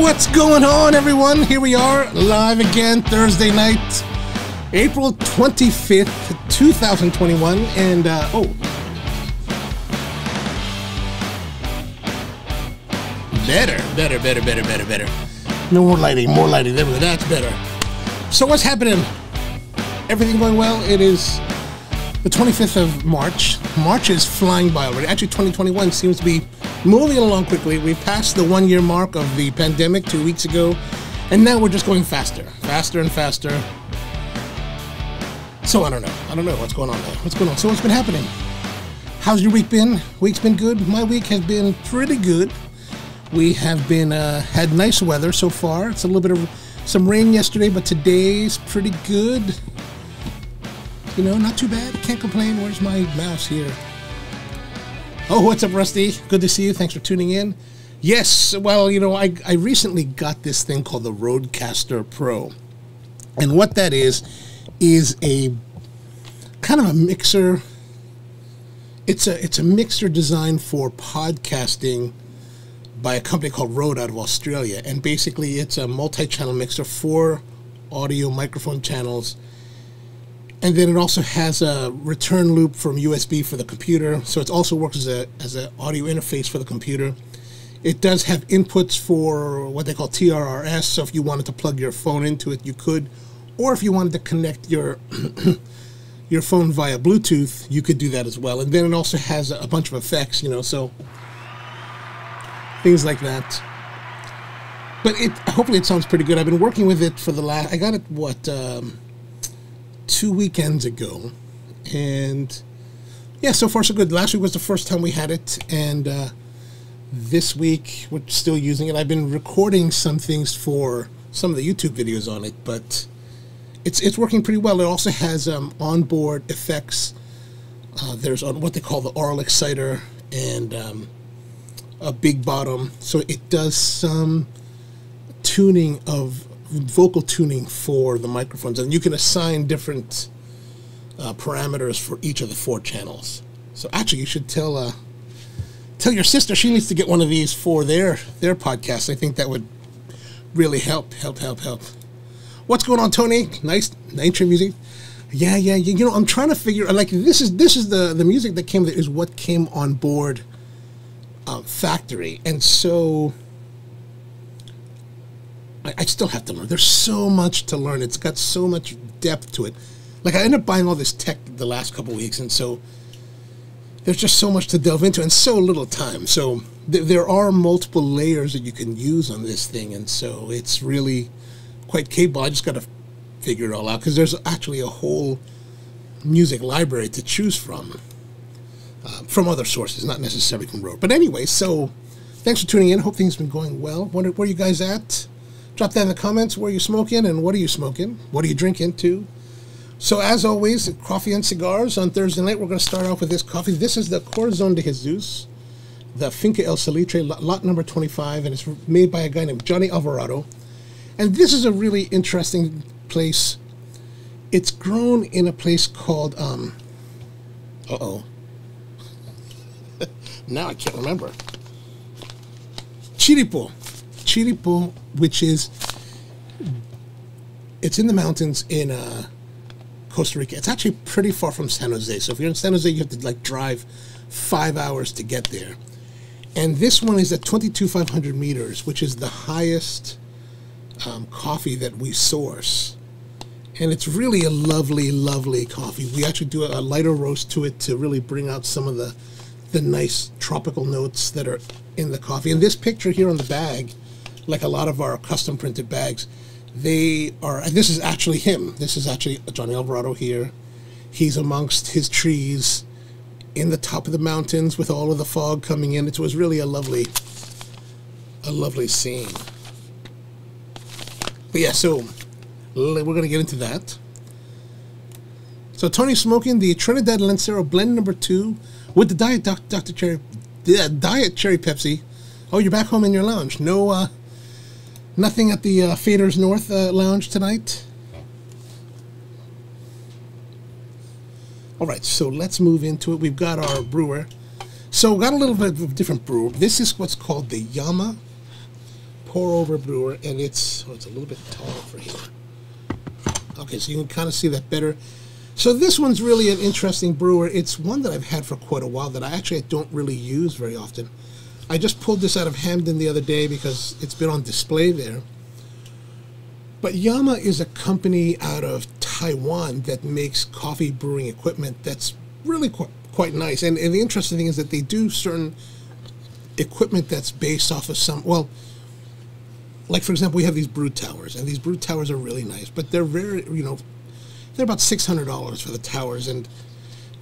What's going on, everyone? Here we are, live again, Thursday night, April 25th, 2021. And, uh, oh. Better, better, better, better, better, better. No more lighting, more lighting. There we go. That's better. So, what's happening? Everything going well? It is the 25th of March. March is flying by already. Actually, 2021 seems to be moving along quickly. We passed the one year mark of the pandemic two weeks ago, and now we're just going faster, faster and faster. So I don't know. I don't know what's going on there. What's going on? So what's been happening? How's your week been? Week's been good. My week has been pretty good. We have been uh, had nice weather so far. It's a little bit of some rain yesterday, but today's pretty good. You know, not too bad. Can't complain. Where's my mouse here? Oh, what's up, Rusty? Good to see you. Thanks for tuning in. Yes, well, you know, I, I recently got this thing called the Rodecaster Pro. And what that is, is a kind of a mixer. It's a it's a mixer designed for podcasting by a company called Rode out of Australia. And basically it's a multi-channel mixer for audio microphone channels and then it also has a return loop from USB for the computer, so it also works as a as an audio interface for the computer. It does have inputs for what they call TRRS, so if you wanted to plug your phone into it, you could, or if you wanted to connect your your phone via Bluetooth, you could do that as well. And then it also has a bunch of effects, you know, so things like that. But it hopefully it sounds pretty good. I've been working with it for the last. I got it what. Um, two weekends ago, and yeah, so far so good. Last week was the first time we had it, and uh, this week we're still using it. I've been recording some things for some of the YouTube videos on it, but it's it's working pretty well. It also has um, onboard effects. Uh, there's on what they call the aural exciter and um, a big bottom, so it does some tuning of vocal tuning for the microphones, and you can assign different uh, parameters for each of the four channels. So actually, you should tell uh, tell your sister she needs to get one of these for their their podcast. I think that would really help, help, help, help. What's going on, Tony? Nice nature music. Yeah, yeah. You know, I'm trying to figure like this is this is the the music that came is what came on board uh, factory, and so I, I still have to learn. There's so much to learn. It's got so much depth to it. Like I ended up buying all this tech the last couple weeks, and so there's just so much to delve into and so little time. So th- there are multiple layers that you can use on this thing, and so it's really quite capable. I just got to figure it all out because there's actually a whole music library to choose from uh, from other sources, not necessarily from Rode. But anyway, so thanks for tuning in. Hope things have been going well. Where, where are you guys at? Drop that in the comments where you're smoking and what are you smoking? What are you drinking too? So as always, coffee and cigars on Thursday night. We're going to start off with this coffee. This is the Corazon de Jesus, the Finca El Salitre, lot number 25, and it's made by a guy named Johnny Alvarado. And this is a really interesting place. It's grown in a place called, um, uh-oh. now I can't remember. Chirripó. Chirripó, which is it's in the mountains in uh, Costa Rica. It's actually pretty far from San Jose. So if you're in San Jose, you have to like drive five hours to get there. And this one is at 22,500 meters, which is the highest um, coffee that we source. And it's really a lovely, lovely coffee. We actually do a lighter roast to it to really bring out some of the the nice tropical notes that are in the coffee. And this picture here on the bag like a lot of our custom printed bags, they are, and this is actually him. This is actually Johnny Alvarado here. He's amongst his trees in the top of the mountains with all of the fog coming in. It was really a lovely, a lovely scene. But yeah, so we're going to get into that. So Tony smoking the Trinidad Lancero blend number two with the Diet Dr. Cherry, the Diet Cherry Pepsi. Oh, you're back home in your lounge. No, uh, Nothing at the uh, Faders North uh, Lounge tonight. All right, so let's move into it. We've got our brewer. So got a little bit of a different brewer. This is what's called the Yama pour over brewer, and it's oh, it's a little bit tall for here. Okay, so you can kind of see that better. So this one's really an interesting brewer. It's one that I've had for quite a while that I actually don't really use very often. I just pulled this out of Hampden the other day because it's been on display there. But Yama is a company out of Taiwan that makes coffee brewing equipment that's really quite, quite nice. And, and the interesting thing is that they do certain equipment that's based off of some, well, like for example, we have these brew towers, and these brew towers are really nice, but they're very, you know, they're about $600 for the towers. And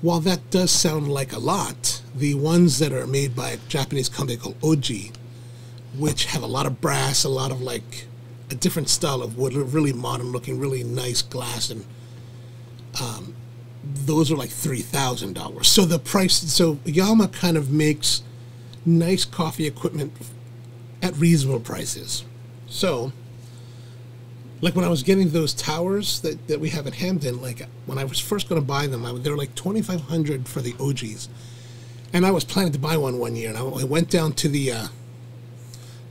while that does sound like a lot, the ones that are made by a Japanese company called Oji, which have a lot of brass, a lot of like a different style of wood, really modern looking, really nice glass, and um, those are like three thousand dollars. So the price, so Yama kind of makes nice coffee equipment at reasonable prices. So, like when I was getting those towers that, that we have at Hampden, like when I was first going to buy them, I, they were like twenty five hundred for the Ojis. and I was planning to buy one one year, and I, I went down to the uh,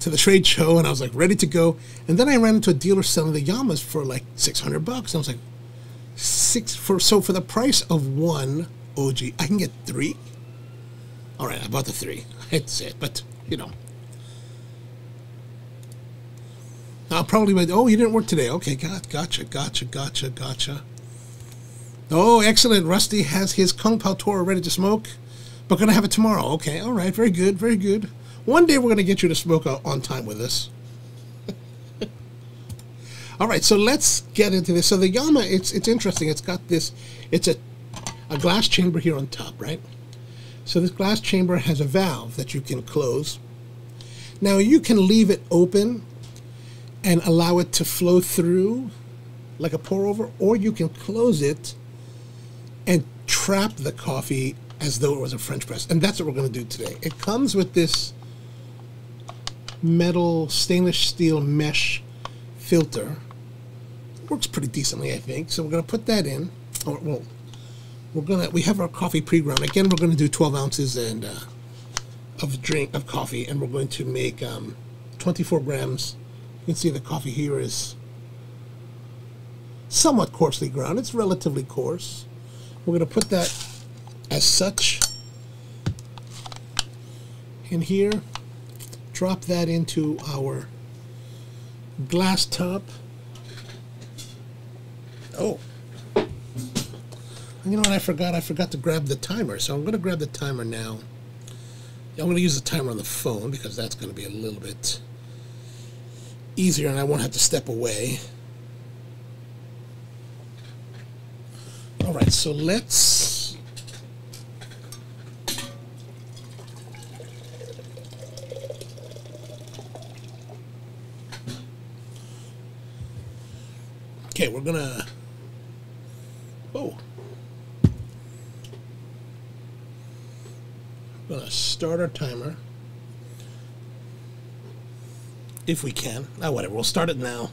to the trade show and I was like ready to go. And then I ran into a dealer selling the Yamas for like 600 bucks. I was like, six for, so for the price of one Oji, I can get three. All right, I bought the three. That's it, but you know. I'll probably went, oh, you didn't work today. Okay, got, gotcha, gotcha, gotcha, gotcha. Oh, excellent. Rusty has his Kung Pow Toro ready to smoke, but going to have it tomorrow. Okay, all right, very good, very good. One day we're going to get you to smoke uh, on time with us. All right, so let's get into this. So the Yama, it's it's interesting. It's got this, it's a, a glass chamber here on top, right? So this glass chamber has a valve that you can close. Now you can leave it open and allow it to flow through like a pour over, or you can close it and trap the coffee as though it was a French press. And that's what we're going to do today. It comes with this metal stainless steel mesh filter. Works pretty decently, I think. So we're going to put that in. Or, well, we're gonna we have our coffee pre-ground. Again, we're going to do 12 ounces and uh, of drink of coffee, and we're going to make um, 24 grams. You can see the coffee here is somewhat coarsely ground. It's relatively coarse. We're going to put that as such in here drop that into our glass top. Oh, you know what I forgot? I forgot to grab the timer. So I'm going to grab the timer now. I'm going to use the timer on the phone because that's going to be a little bit easier and I won't have to step away. All right, so let's Okay, we're gonna. Oh. We're gonna start our timer. If we can. Oh, whatever. We'll start it now.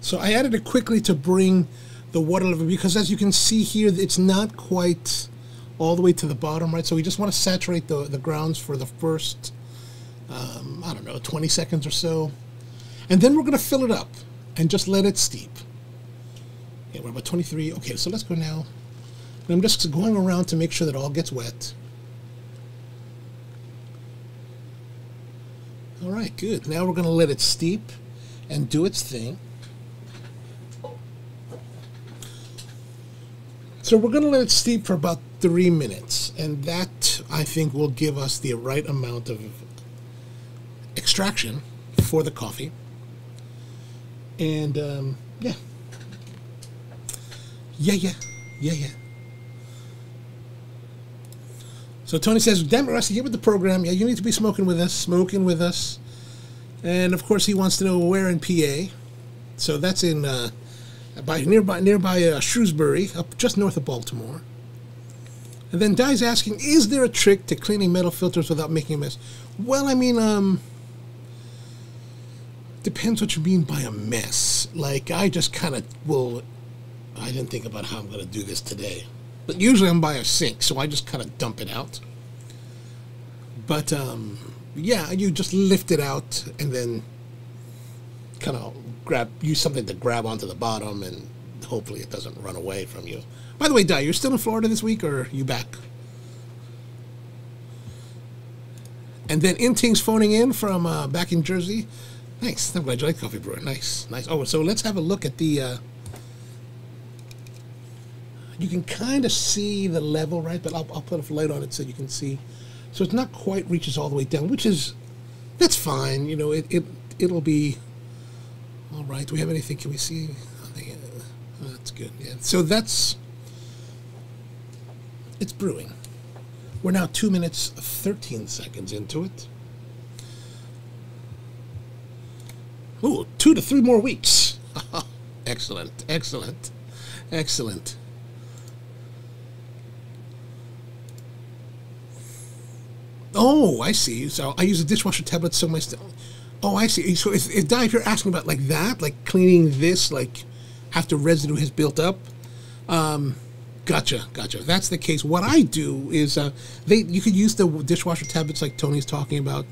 So I added it quickly to bring the water level because as you can see here, it's not quite all the way to the bottom, right? So we just want to saturate the, the grounds for the first um, I don't know, 20 seconds or so. And then we're going to fill it up and just let it steep. Okay, we're about 23. Okay, so let's go now. And I'm just going around to make sure that all gets wet. All right, good. Now we're going to let it steep and do its thing. So we're going to let it steep for about three minutes, and that I think will give us the right amount of extraction for the coffee. And um, yeah. Yeah, yeah. Yeah, yeah. So Tony says, damn get with the program. Yeah, you need to be smoking with us, smoking with us. And of course, he wants to know where in PA. So that's in uh, by nearby nearby uh, Shrewsbury, up just north of Baltimore. And then Die's asking, is there a trick to cleaning metal filters without making a mess? Well, I mean, um, depends what you mean by a mess. Like I just kind of will. I didn't think about how I'm going to do this today, but usually I'm by a sink, so I just kind of dump it out. But um, yeah, you just lift it out and then kind of grab use something to grab onto the bottom, and hopefully it doesn't run away from you. By the way, Di, you're still in Florida this week, or are you back? And then Inting's phoning in from uh, back in Jersey. Nice. I'm glad you like coffee brewer. Nice, nice. Oh, so let's have a look at the. Uh, you can kind of see the level, right? But I'll, I'll put a light on it so you can see. So it's not quite reaches all the way down, which is that's fine. You know, it it it'll be all right. Do we have anything? Can we see? Oh, that's good. Yeah. So that's it's brewing. We're now two minutes thirteen seconds into it. Ooh, two to three more weeks. excellent, excellent, excellent. Oh, I see. So I use a dishwasher tablet so my. Oh, I see. So if, if, if you're asking about like that, like cleaning this, like after residue has built up, um, gotcha, gotcha. That's the case. What I do is uh, they you could use the dishwasher tablets like Tony's talking about.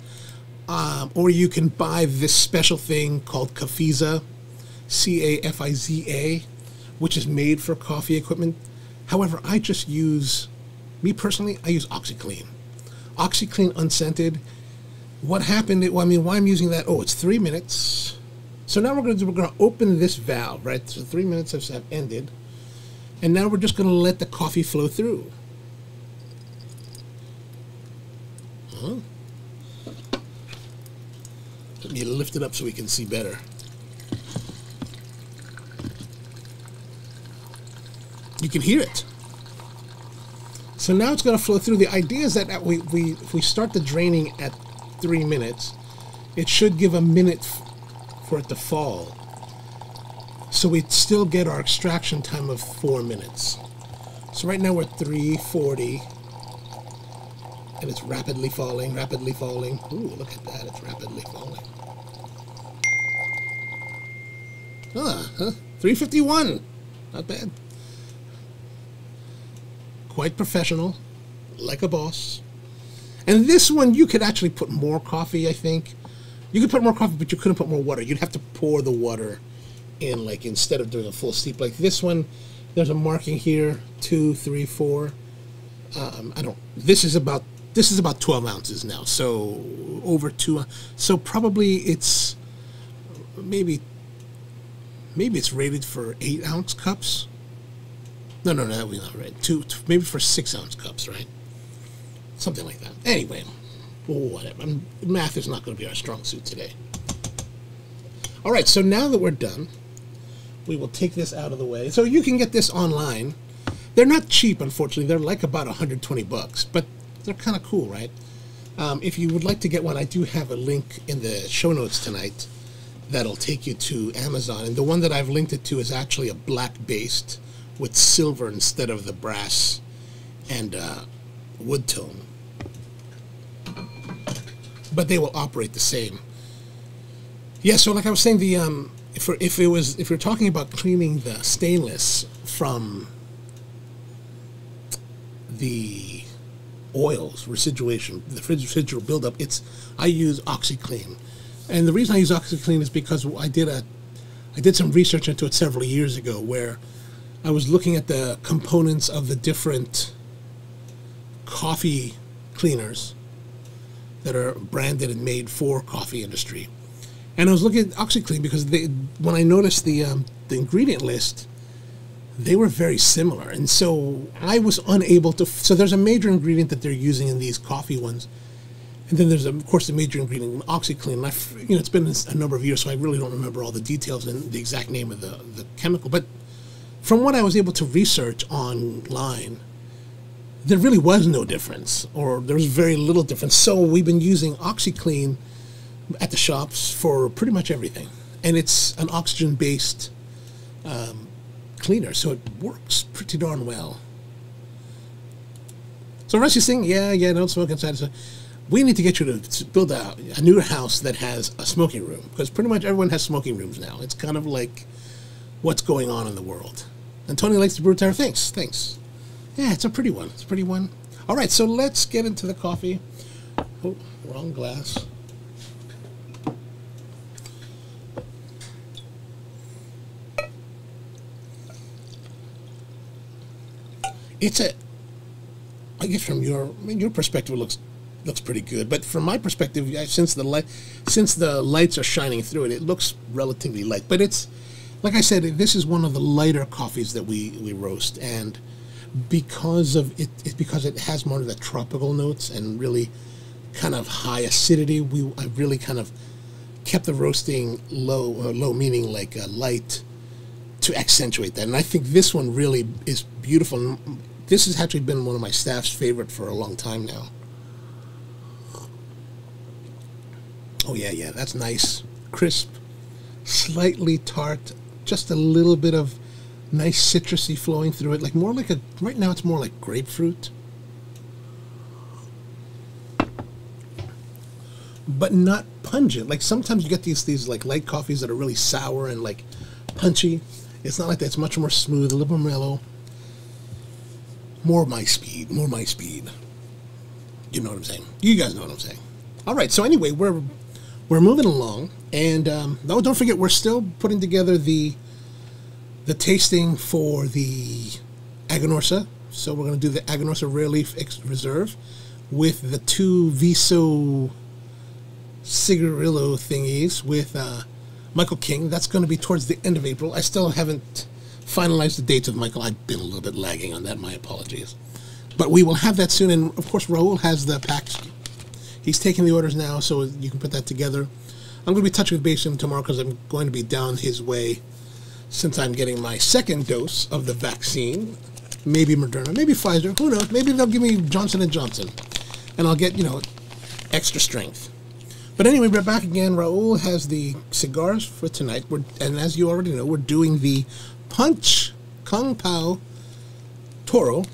Um, or you can buy this special thing called Cafiza, C A F I Z A, which is made for coffee equipment. However, I just use, me personally, I use OxiClean. OxiClean unscented. What happened? Well, I mean, why I'm using that? Oh, it's three minutes. So now we're going to do, we're going to open this valve, right? So three minutes have ended, and now we're just going to let the coffee flow through. Huh? Let me lift it up so we can see better. You can hear it. So now it's going to flow through. The idea is that we, we, if we start the draining at three minutes, it should give a minute for it to fall. So we still get our extraction time of four minutes. So right now we're 340 and it's rapidly falling, rapidly falling. Ooh, look at that, it's rapidly falling. Ah, huh? 351. Not bad. Quite professional, like a boss. And this one, you could actually put more coffee, I think. You could put more coffee, but you couldn't put more water. You'd have to pour the water in, like, instead of doing a full steep. Like this one, there's a marking here, two, three, four. Um, I don't, this is about, this is about 12 ounces now. So over two, so probably it's maybe maybe it's rated for eight ounce cups. No, no, no, that was not right. Two, two, maybe for six ounce cups, right? Something like that. Anyway, whatever. I'm, math is not going to be our strong suit today. All right, so now that we're done, we will take this out of the way. So you can get this online. They're not cheap, unfortunately. They're like about 120 bucks, but they're kind of cool, right? Um, if you would like to get one, I do have a link in the show notes tonight that'll take you to Amazon. And the one that I've linked it to is actually a black based with silver instead of the brass and uh, wood tone. But they will operate the same. Yeah, so like I was saying, the um, if, if it was if you're talking about cleaning the stainless from the oils residuation, the residual buildup, it's I use OxiClean and the reason I use OxiClean is because I did a, I did some research into it several years ago where I was looking at the components of the different coffee cleaners that are branded and made for coffee industry. And I was looking at OxiClean because they, when I noticed the um, the ingredient list, they were very similar, and so I was unable to. So there's a major ingredient that they're using in these coffee ones and then there's, of course, the major ingredient, OxiClean. And I, you know, it's been a number of years, so I really don't remember all the details and the exact name of the, the chemical. But from what I was able to research online, there really was no difference, or there was very little difference. So we've been using OxiClean at the shops for pretty much everything. And it's an oxygen based um, cleaner, so it works pretty darn well. So Rusty's saying, yeah, yeah, don't smoke inside. So we need to get you to build a, a new house that has a smoking room because pretty much everyone has smoking rooms now. It's kind of like what's going on in the world. And Tony likes the brew tower. Thanks, thanks. Yeah, it's a pretty one. It's a pretty one. All right, so let's get into the coffee. Oh, wrong glass. It's a. I guess from your I mean, your perspective, it looks looks pretty good. But from my perspective, since the light since the lights are shining through it, it looks relatively light. But it's like I said, this is one of the lighter coffees that we we roast, and because of it, it because it has more of the tropical notes and really kind of high acidity. We I really kind of kept the roasting low, uh, low meaning like uh, light, to accentuate that. And I think this one really is beautiful. This has actually been one of my staff's favorite for a long time now. Oh yeah, yeah, that's nice, crisp, slightly tart, just a little bit of nice citrusy flowing through it, like more like a. Right now, it's more like grapefruit. but not pungent. Like sometimes you get these these like light coffees that are really sour and like punchy. It's not like that. It's much more smooth, a little more mellow. More my speed, more my speed. You know what I'm saying? You guys know what I'm saying. All right. So anyway, we're we're moving along, and um, no, don't forget we're still putting together the the tasting for the Aganorsa. So we're going to do the Aganorsa Rare Leaf Reserve with the two Viso cigarillo thingies with uh, Michael King. That's going to be towards the end of April. I still haven't finalized the dates of Michael. I've been a little bit lagging on that. My apologies. But we will have that soon. And of course, Rahul has the packs. He's taking the orders now, so you can put that together. I'm going to be touching with him tomorrow because I'm going to be down his way since I'm getting my second dose of the vaccine. Maybe Moderna, maybe Pfizer. Who knows? Maybe they'll give me Johnson and Johnson, and I'll get you know extra strength. But anyway, we're back again. Rahul has the cigars for tonight. We're, and as you already know, we're doing the Punch Kung Pow Toro.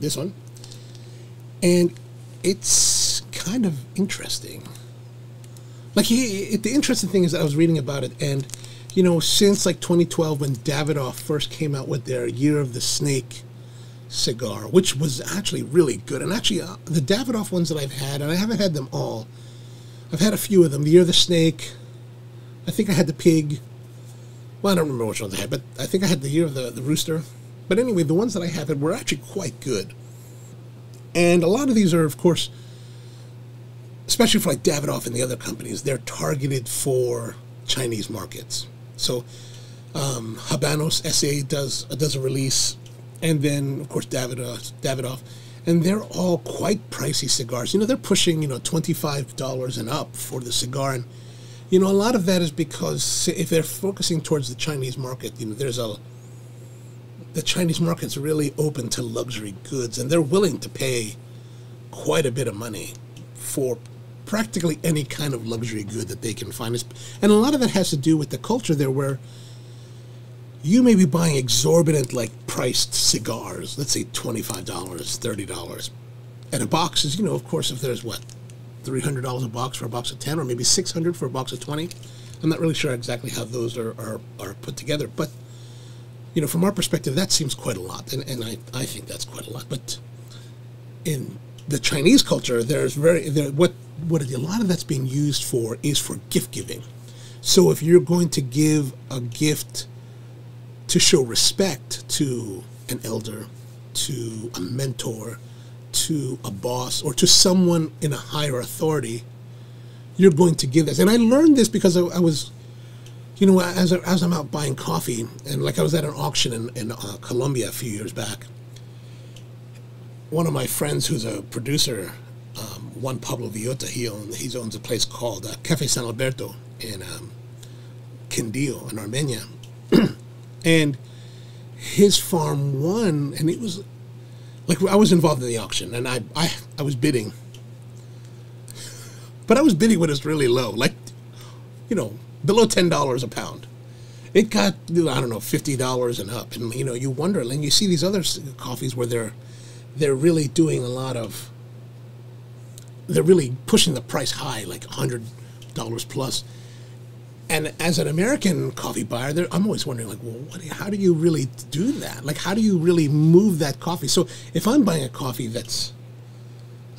This one. And it's kind of interesting. Like, he, it, the interesting thing is I was reading about it, and, you know, since like 2012 when Davidoff first came out with their Year of the Snake cigar, which was actually really good. And actually, uh, the Davidoff ones that I've had, and I haven't had them all, I've had a few of them. The Year of the Snake. I think I had the pig. Well, I don't remember which ones I had, but I think I had the Year of the, the Rooster. But anyway, the ones that I have had were actually quite good. And a lot of these are, of course, especially for like Davidoff and the other companies, they're targeted for Chinese markets. So um, Habanos SA does does a release, and then of course Davidoff, Davidoff and they're all quite pricey cigars. You know, they're pushing you know twenty five dollars and up for the cigar, and you know a lot of that is because if they're focusing towards the Chinese market, you know, there's a the Chinese market's really open to luxury goods, and they're willing to pay quite a bit of money for practically any kind of luxury good that they can find. And a lot of that has to do with the culture there, where you may be buying exorbitant, like priced cigars, let's say $25, $30. And a box is, you know, of course, if there's what, $300 a box for a box of 10 or maybe 600 for a box of 20. I'm not really sure exactly how those are, are, are put together, but, you know, from our perspective, that seems quite a lot. And, and I, I think that's quite a lot. But in the Chinese culture, there's very, there, what, what a lot of that's being used for is for gift giving. So if you're going to give a gift to show respect to an elder, to a mentor, to a boss, or to someone in a higher authority, you're going to give this. And I learned this because I, I was, you know, as, as I'm out buying coffee, and like I was at an auction in, in uh, Colombia a few years back. One of my friends who's a producer, um, Juan Pablo Villota, he owns, he owns a place called uh, Cafe San Alberto in um, Quindío in Armenia. and his farm won, and it was like I was involved in the auction, and I I, I was bidding, but I was bidding when it's really low, like you know below ten dollars a pound. It got I don't know fifty dollars and up, and you know you wonder, and you see these other coffees where they're they're really doing a lot of they're really pushing the price high, like hundred dollars plus. And as an American coffee buyer, I'm always wondering, like, well, what, how do you really do that? Like, how do you really move that coffee? So, if I'm buying a coffee that's,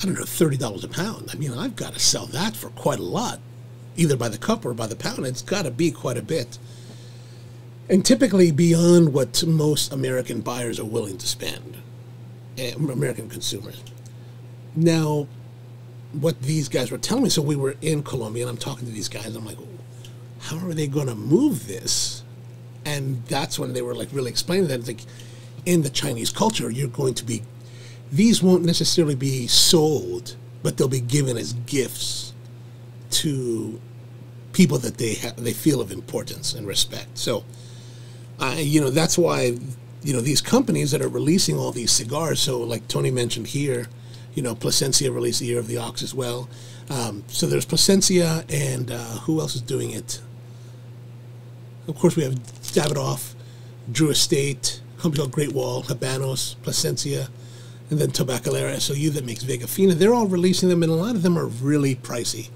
I don't know, thirty dollars a pound, I mean, I've got to sell that for quite a lot, either by the cup or by the pound. It's got to be quite a bit, and typically beyond what most American buyers are willing to spend, American consumers. Now, what these guys were telling me, so we were in Colombia, and I'm talking to these guys. and I'm like, how are they going to move this? And that's when they were like really explaining that it's like in the Chinese culture, you're going to be these won't necessarily be sold, but they'll be given as gifts to people that they ha- they feel of importance and respect. So, uh, you know, that's why you know these companies that are releasing all these cigars. So, like Tony mentioned here, you know, Plasencia released the Year of the Ox as well. Um, so there's Plasencia, and uh, who else is doing it? Of course, we have Davidoff, Drew Estate, company called Great Wall, Habanos, Plasencia, and then Tabacalera SOU that makes Vega Fina. They're all releasing them, and a lot of them are really pricey.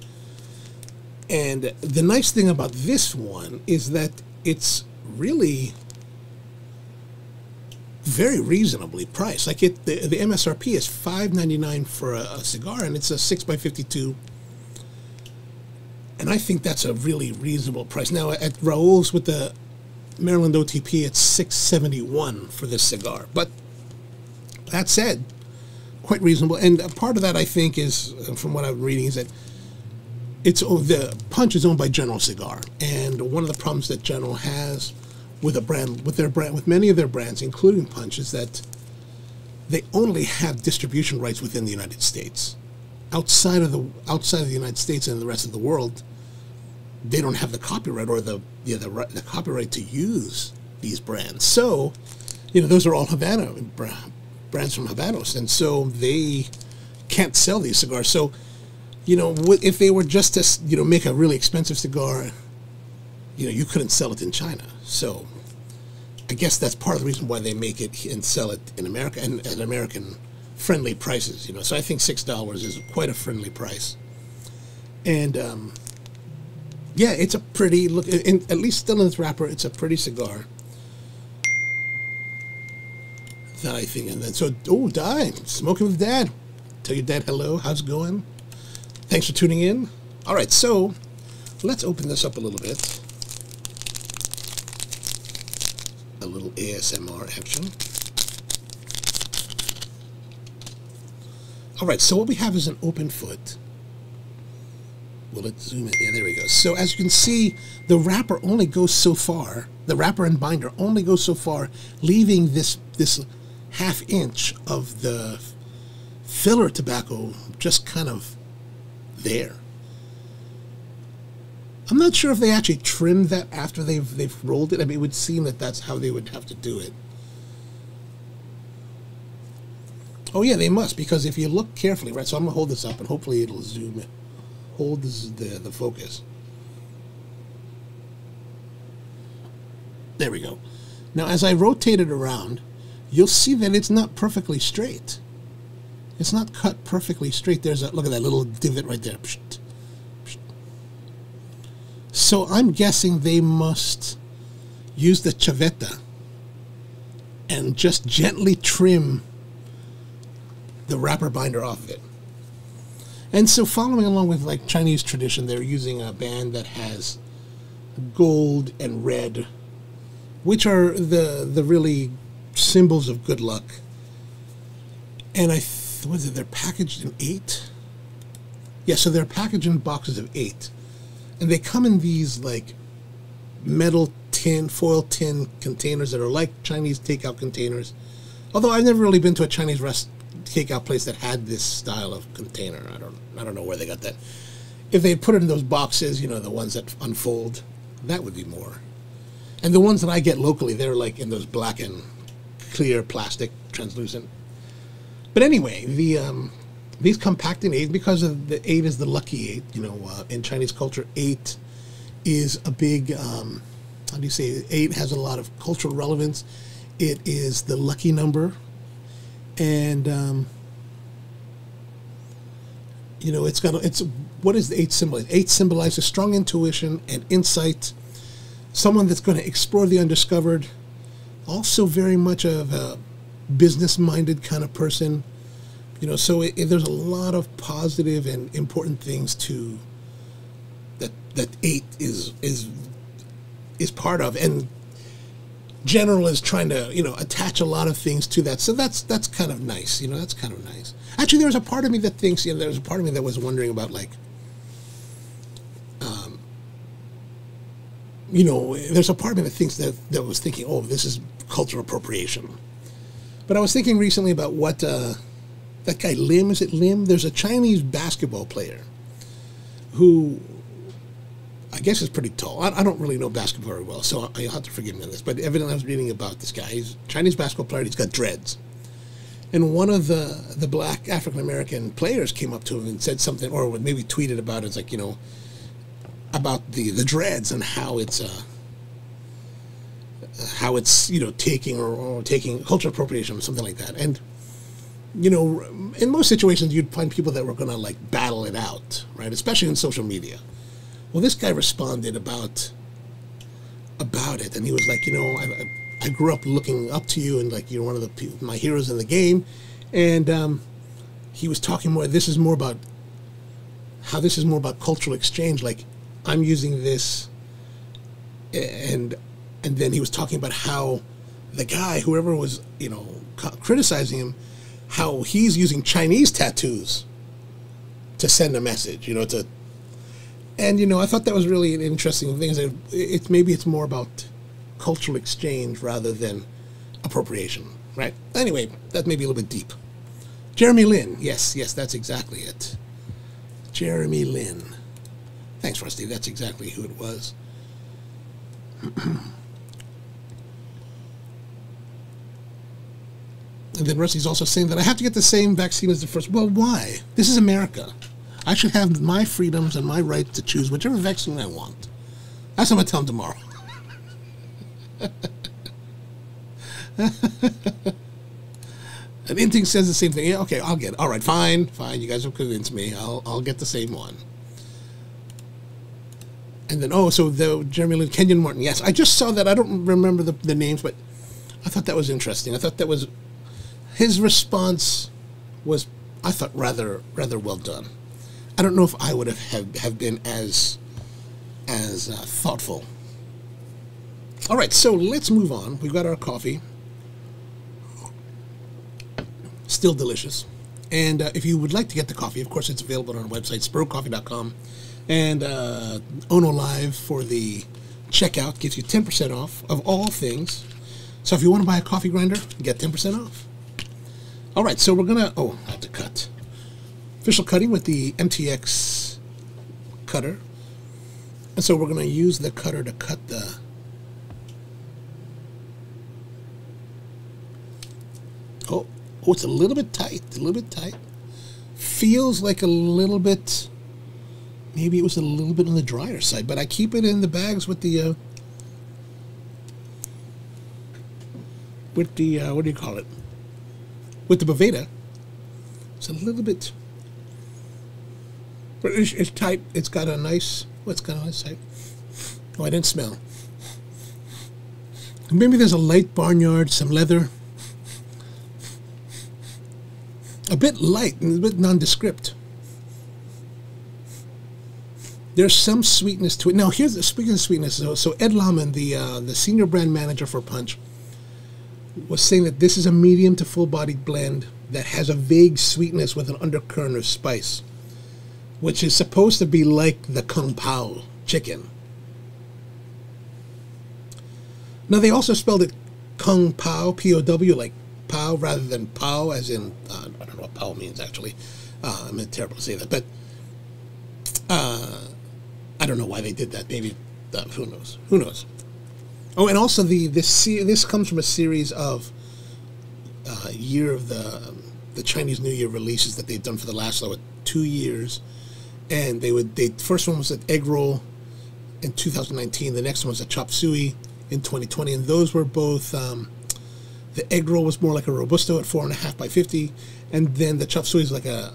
And the nice thing about this one is that it's really very reasonably priced. Like it, the, the MSRP is five ninety nine for a, a cigar, and it's a six by fifty two and I think that's a really reasonable price. Now at Rahul's with the Maryland OTP, it's six seventy one for this cigar. But that said, quite reasonable. And part of that I think is, uh, from what I'm reading, is that it's oh, the punch is owned by General Cigar, and one of the problems that General has with a brand, with their brand, with many of their brands, including Punch, is that they only have distribution rights within the United States. Outside of the outside of the United States and the rest of the world, they don't have the copyright or the know, the, the copyright to use these brands. So, you know, those are all Havana brands from Habanos, and so they can't sell these cigars. So, you know, if they were just to you know make a really expensive cigar, you know, you couldn't sell it in China. So, I guess that's part of the reason why they make it and sell it in America and at American friendly prices. You know, so I think six dollars is quite a friendly price, and um, yeah, it's a pretty look. In, at least still in its wrapper, it's a pretty cigar. That I think, and then so oh, die smoking with dad. Tell your dad hello. How's it going? Thanks for tuning in. All right, so let's open this up a little bit. A little ASMR action. All right, so what we have is an open foot. Will it zoom in? Yeah, there we go. So as you can see, the wrapper only goes so far. The wrapper and binder only goes so far, leaving this this half inch of the filler tobacco just kind of there. I'm not sure if they actually trimmed that after they've they've rolled it. I mean, it would seem that that's how they would have to do it. Oh yeah, they must because if you look carefully, right? So I'm gonna hold this up and hopefully it'll zoom in hold this, the, the focus. There we go. Now, as I rotate it around, you'll see that it's not perfectly straight. It's not cut perfectly straight. There's a, look at that little divot right there. So I'm guessing they must use the chaveta and just gently trim the wrapper binder off of it. And so, following along with like Chinese tradition, they're using a band that has gold and red, which are the the really symbols of good luck. And I, th- was it? They're packaged in eight. Yeah, so they're packaged in boxes of eight, and they come in these like metal tin, foil tin containers that are like Chinese takeout containers. Although I've never really been to a Chinese rest takeout place that had this style of container. I don't I don't know where they got that. If they put it in those boxes, you know, the ones that unfold, that would be more. And the ones that I get locally, they're like in those black and clear plastic, translucent. But anyway, the um, these compacting eight because of the eight is the lucky eight. You know, uh, in Chinese culture, eight is a big. Um, how do you say? Eight has a lot of cultural relevance. It is the lucky number and um, you know, it's got a, it's what is the eight symbolize? Eight symbolizes strong intuition and insight. Someone that's going to explore the undiscovered. Also, very much of a business-minded kind of person. You know, so it, it, there's a lot of positive and important things to that that eight is is is part of, and general is trying to you know attach a lot of things to that. So that's that's kind of nice. You know, that's kind of nice. Actually, there was a part of me that thinks you know there's a part of me that was wondering about like. Um, you know, there's a part of me that thinks that that was thinking, oh, this is cultural appropriation. But I was thinking recently about what uh, that guy Lim is it Lim? There's a Chinese basketball player who I guess is pretty tall. I, I, don't really know basketball very well, so I, will have to forgive me on this. But evidently, I was reading about this guy. He's a Chinese basketball player. He's got dreads. And one of the the black African American players came up to him and said something, or maybe tweeted about it. It's like you know about the the dreads and how it's uh how it's you know taking or, or taking cultural appropriation or something like that. And you know, in most situations, you'd find people that were going to like battle it out, right? Especially in social media. Well, this guy responded about about it, and he was like, you know, I, I grew up looking up to you, and like you're one of the my heroes in the game, and um, he was talking more. This is more about how this is more about cultural exchange. Like I'm using this, and and then he was talking about how the guy, whoever was you know criticizing him, how he's using Chinese tattoos to send a message. You know to and you know, I thought that was really an interesting thing. It's, it's maybe it's more about cultural exchange rather than appropriation, right? Anyway, that may be a little bit deep. Jeremy Lin, yes, yes, that's exactly it. Jeremy Lin. Thanks, Rusty. That's exactly who it was. and then Rusty's also saying that I have to get the same vaccine as the first. Well, why? This is America. I should have my freedoms and my right to choose whichever vaccine I want. That's what I'm going to tell him tomorrow. and Inting says the same thing. Yeah, okay, I'll get it. All right, fine, fine. You guys have convinced me. I'll, I'll get the same one. And then, oh, so the Jeremy Lin, Kenyon Martin. Yes, I just saw that. I don't remember the, the names, but I thought that was interesting. I thought that was his response was, I thought, rather rather well done. I don't know if I would have have, have been as as uh, thoughtful. All right, so let's move on. We've got our coffee, still delicious. And uh, if you would like to get the coffee, of course, it's available on our website, sprocoffee.com. And uh, Ono Live for the checkout gives you 10% off of all things. So if you want to buy a coffee grinder, get 10% off. All right, so we're going to, oh, I have to cut official cutting with the MTX cutter. And so we're going to use the cutter to cut the Oh, oh, it's a little bit tight, a little bit tight. Feels like a little bit, maybe it was a little bit on the drier side, but I keep it in the bags with the, uh, with the, uh, what do you call it? With the Boveda. It's a little bit but it's, it's tight. It's got a nice, what's got a nice tight? Oh, I didn't smell. Maybe there's a light barnyard, some leather. A bit light and a bit nondescript. There's some sweetness to it. Now, here's the, speaking of sweetness. So, so Ed Lahmann, the uh, the senior brand manager for Punch, was saying that this is a medium to full bodied blend that has a vague sweetness with an undercurrent of spice which is supposed to be like the Kung Pao chicken. Now, they also spelled it Kung Pow, P O W, like Pow, rather than Pao, as in, uh, I don't know what Pao means actually. Uh, I'm terrible to say that, but uh, I don't know why they did that. Maybe, uh, who knows? Who knows? Oh, and also the this this comes from a series of uh, year of the um, the Chinese New Year releases that they've done for the last two years. And they would they first one was an egg roll in 2019 the next one was a chop suey in 2020 and those were both um, the egg roll was more like a robusto at four and a half by 50 and then the chop suey is like a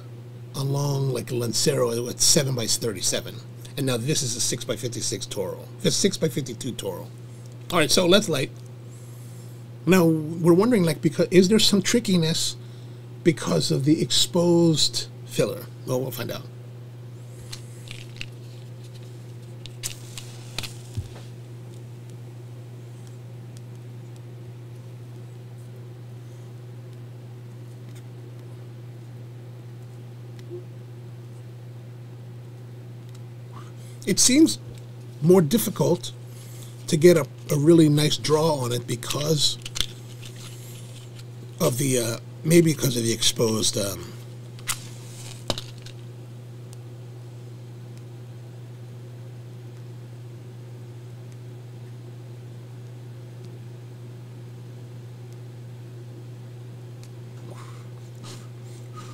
a long like a Lancero at 7 by 37 and now this is a 6 by 56 Toro. It's 6 by 52 Toro. All right, so let's light. Now we're wondering, like, because is there some trickiness because of the exposed filler? Well, we'll find out. It seems more difficult to get a, a really nice draw on it because of the, uh, maybe because of the exposed um,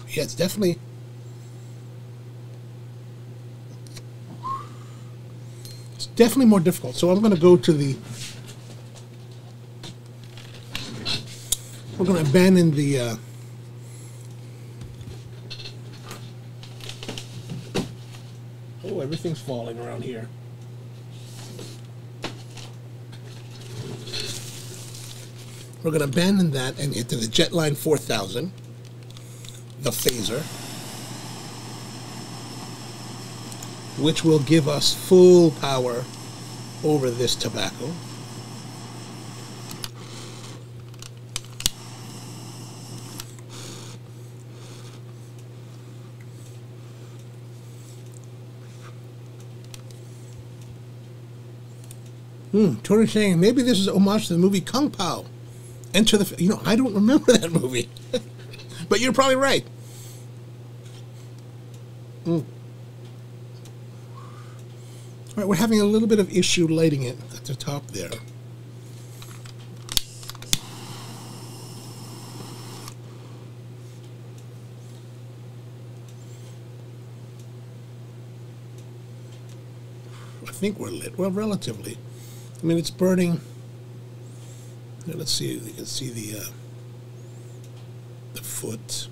yeah, it's definitely definitely more difficult. So I'm going to go to the. We're going to abandon the. Uh, oh, everything's falling around here. We're going to abandon that and get to the Jetline 4000, the phaser. Which will give us full power over this tobacco. Hmm, Tony saying maybe this is homage to the movie Kung Pow. Enter the, you know, I don't remember that movie, but you're probably right. Hmm. All right, we're having a little bit of issue lighting it at the top there. I think we're lit. Well, relatively. I mean, it's burning. let's see. You can see the uh, the foot.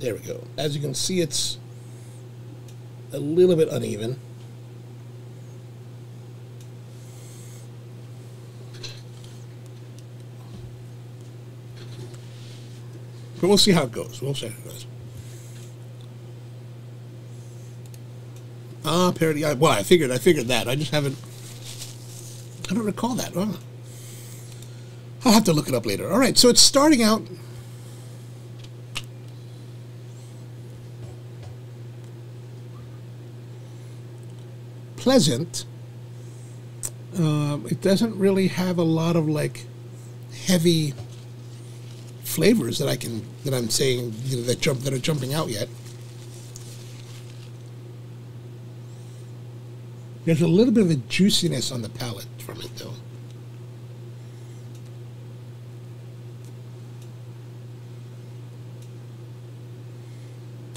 There we go. As you can see, it's a little bit uneven. But we'll see how it goes. We'll see how it goes. Ah, parody. I, well, I figured. I figured that. I just haven't. I don't recall that. I'll have to look it up later. All right. So it's starting out pleasant. Um, it doesn't really have a lot of like heavy flavors that I can that I'm saying you know, that jump that are jumping out yet. There's a little bit of a juiciness on the palate from it though.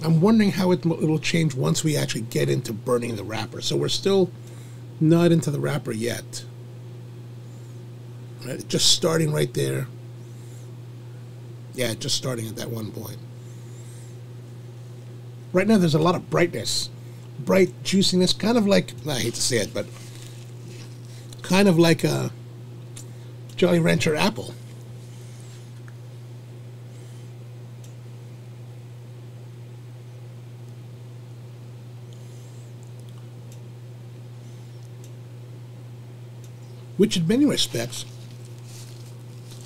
I'm wondering how it will change once we actually get into burning the wrapper. So we're still not into the wrapper yet. Right, just starting right there. Yeah, just starting at that one point. Right now, there's a lot of brightness, bright juiciness, kind of like I hate to say it, but kind of like a Jolly Rancher apple. Which in many respects,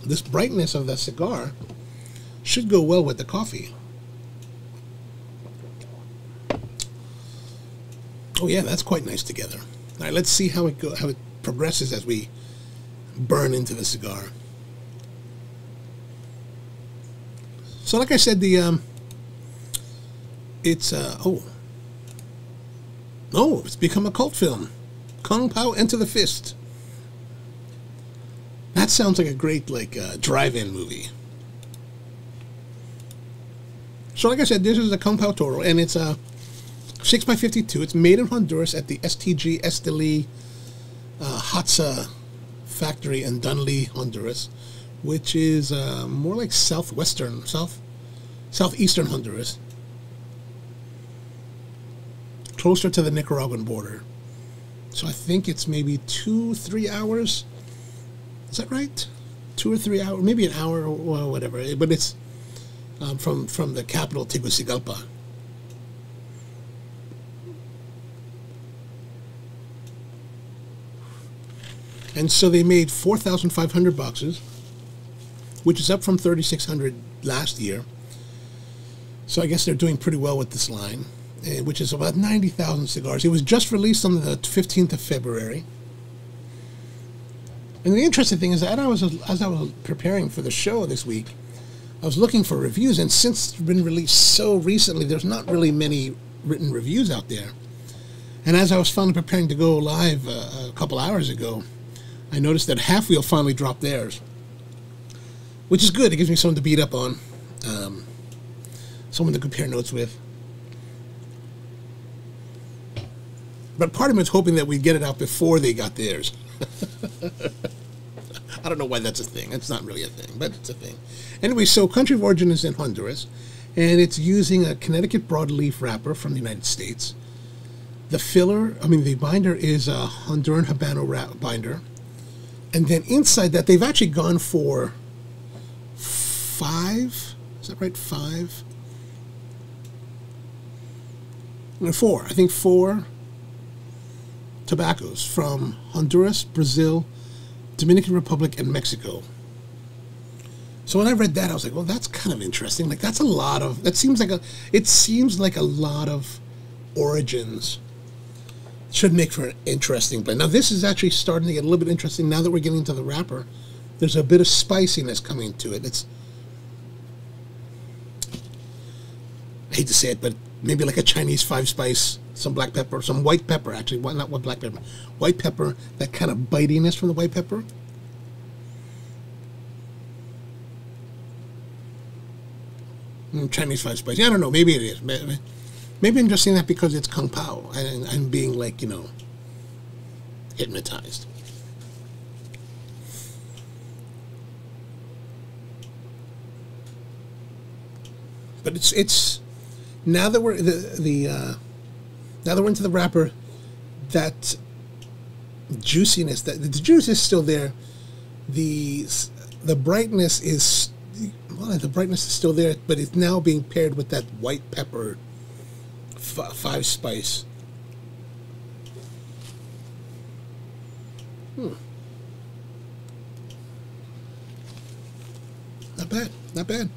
this brightness of the cigar should go well with the coffee. Oh yeah, that's quite nice together. All right, let's see how it go, how it progresses as we burn into the cigar. So, like I said, the um, it's uh, oh, oh, it's become a cult film. Kung Pow Enter the Fist. That sounds like a great like uh, drive-in movie. So like I said, this is a Kung Pow Toro, and it's a 6x52. It's made in Honduras at the STG Esteli uh, HATSA factory in Danlí, Honduras, which is uh, more like southwestern, south, southeastern Honduras, closer to the Nicaraguan border. So I think it's maybe two, three hours. Is that right? Two or three hours, maybe an hour or whatever. But it's um, from from the capital, Tegucigalpa. And so they made 4,500 boxes, which is up from 3,600 last year. So I guess they're doing pretty well with this line, eh, which is about 90,000 cigars. It was just released on the 15th of February. And the interesting thing is that I was, as I was preparing for the show this week, I was looking for reviews, and since it's been released so recently, there's not really many written reviews out there. And as I was finally preparing to go live uh, a couple hours ago, I noticed that halfwheel finally dropped theirs, which is good. It gives me someone to beat up on, um, someone to compare notes with. But part of me is hoping that we get it out before they got theirs. I don't know why that's a thing. It's not really a thing, but it's a thing. Anyway, so country of origin is in Honduras, and it's using a Connecticut broadleaf wrapper from the United States. The filler, I mean, the binder is a Honduran Habano binder. And then inside that, they've actually gone for five. Is that right? Five? No, four. I think four tobaccos from Honduras, Brazil, Dominican Republic, and Mexico. So when I read that, I was like, well, that's kind of interesting. Like, that's a lot of, that seems like a, it seems like a lot of origins should make for an interesting blend. Now, this is actually starting to get a little bit interesting now that we're getting into the wrapper. There's a bit of spiciness coming to it. It's, I hate to say it, but maybe like a Chinese five spice, some black pepper, some white pepper, actually, not what black pepper, white pepper, that kind of bitiness from the white pepper. Mm, Chinese five spice. I don't know. Maybe it is. Maybe, Maybe I'm just saying that because it's Kung Pow and I'm being like, you know, hypnotized. But it's it's now that we're the the uh, now that we're into the wrapper, that juiciness that the juice is still there. The the brightness is well, the brightness is still there, but it's now being paired with that white pepper five spice. Hmm. Not bad. Not bad.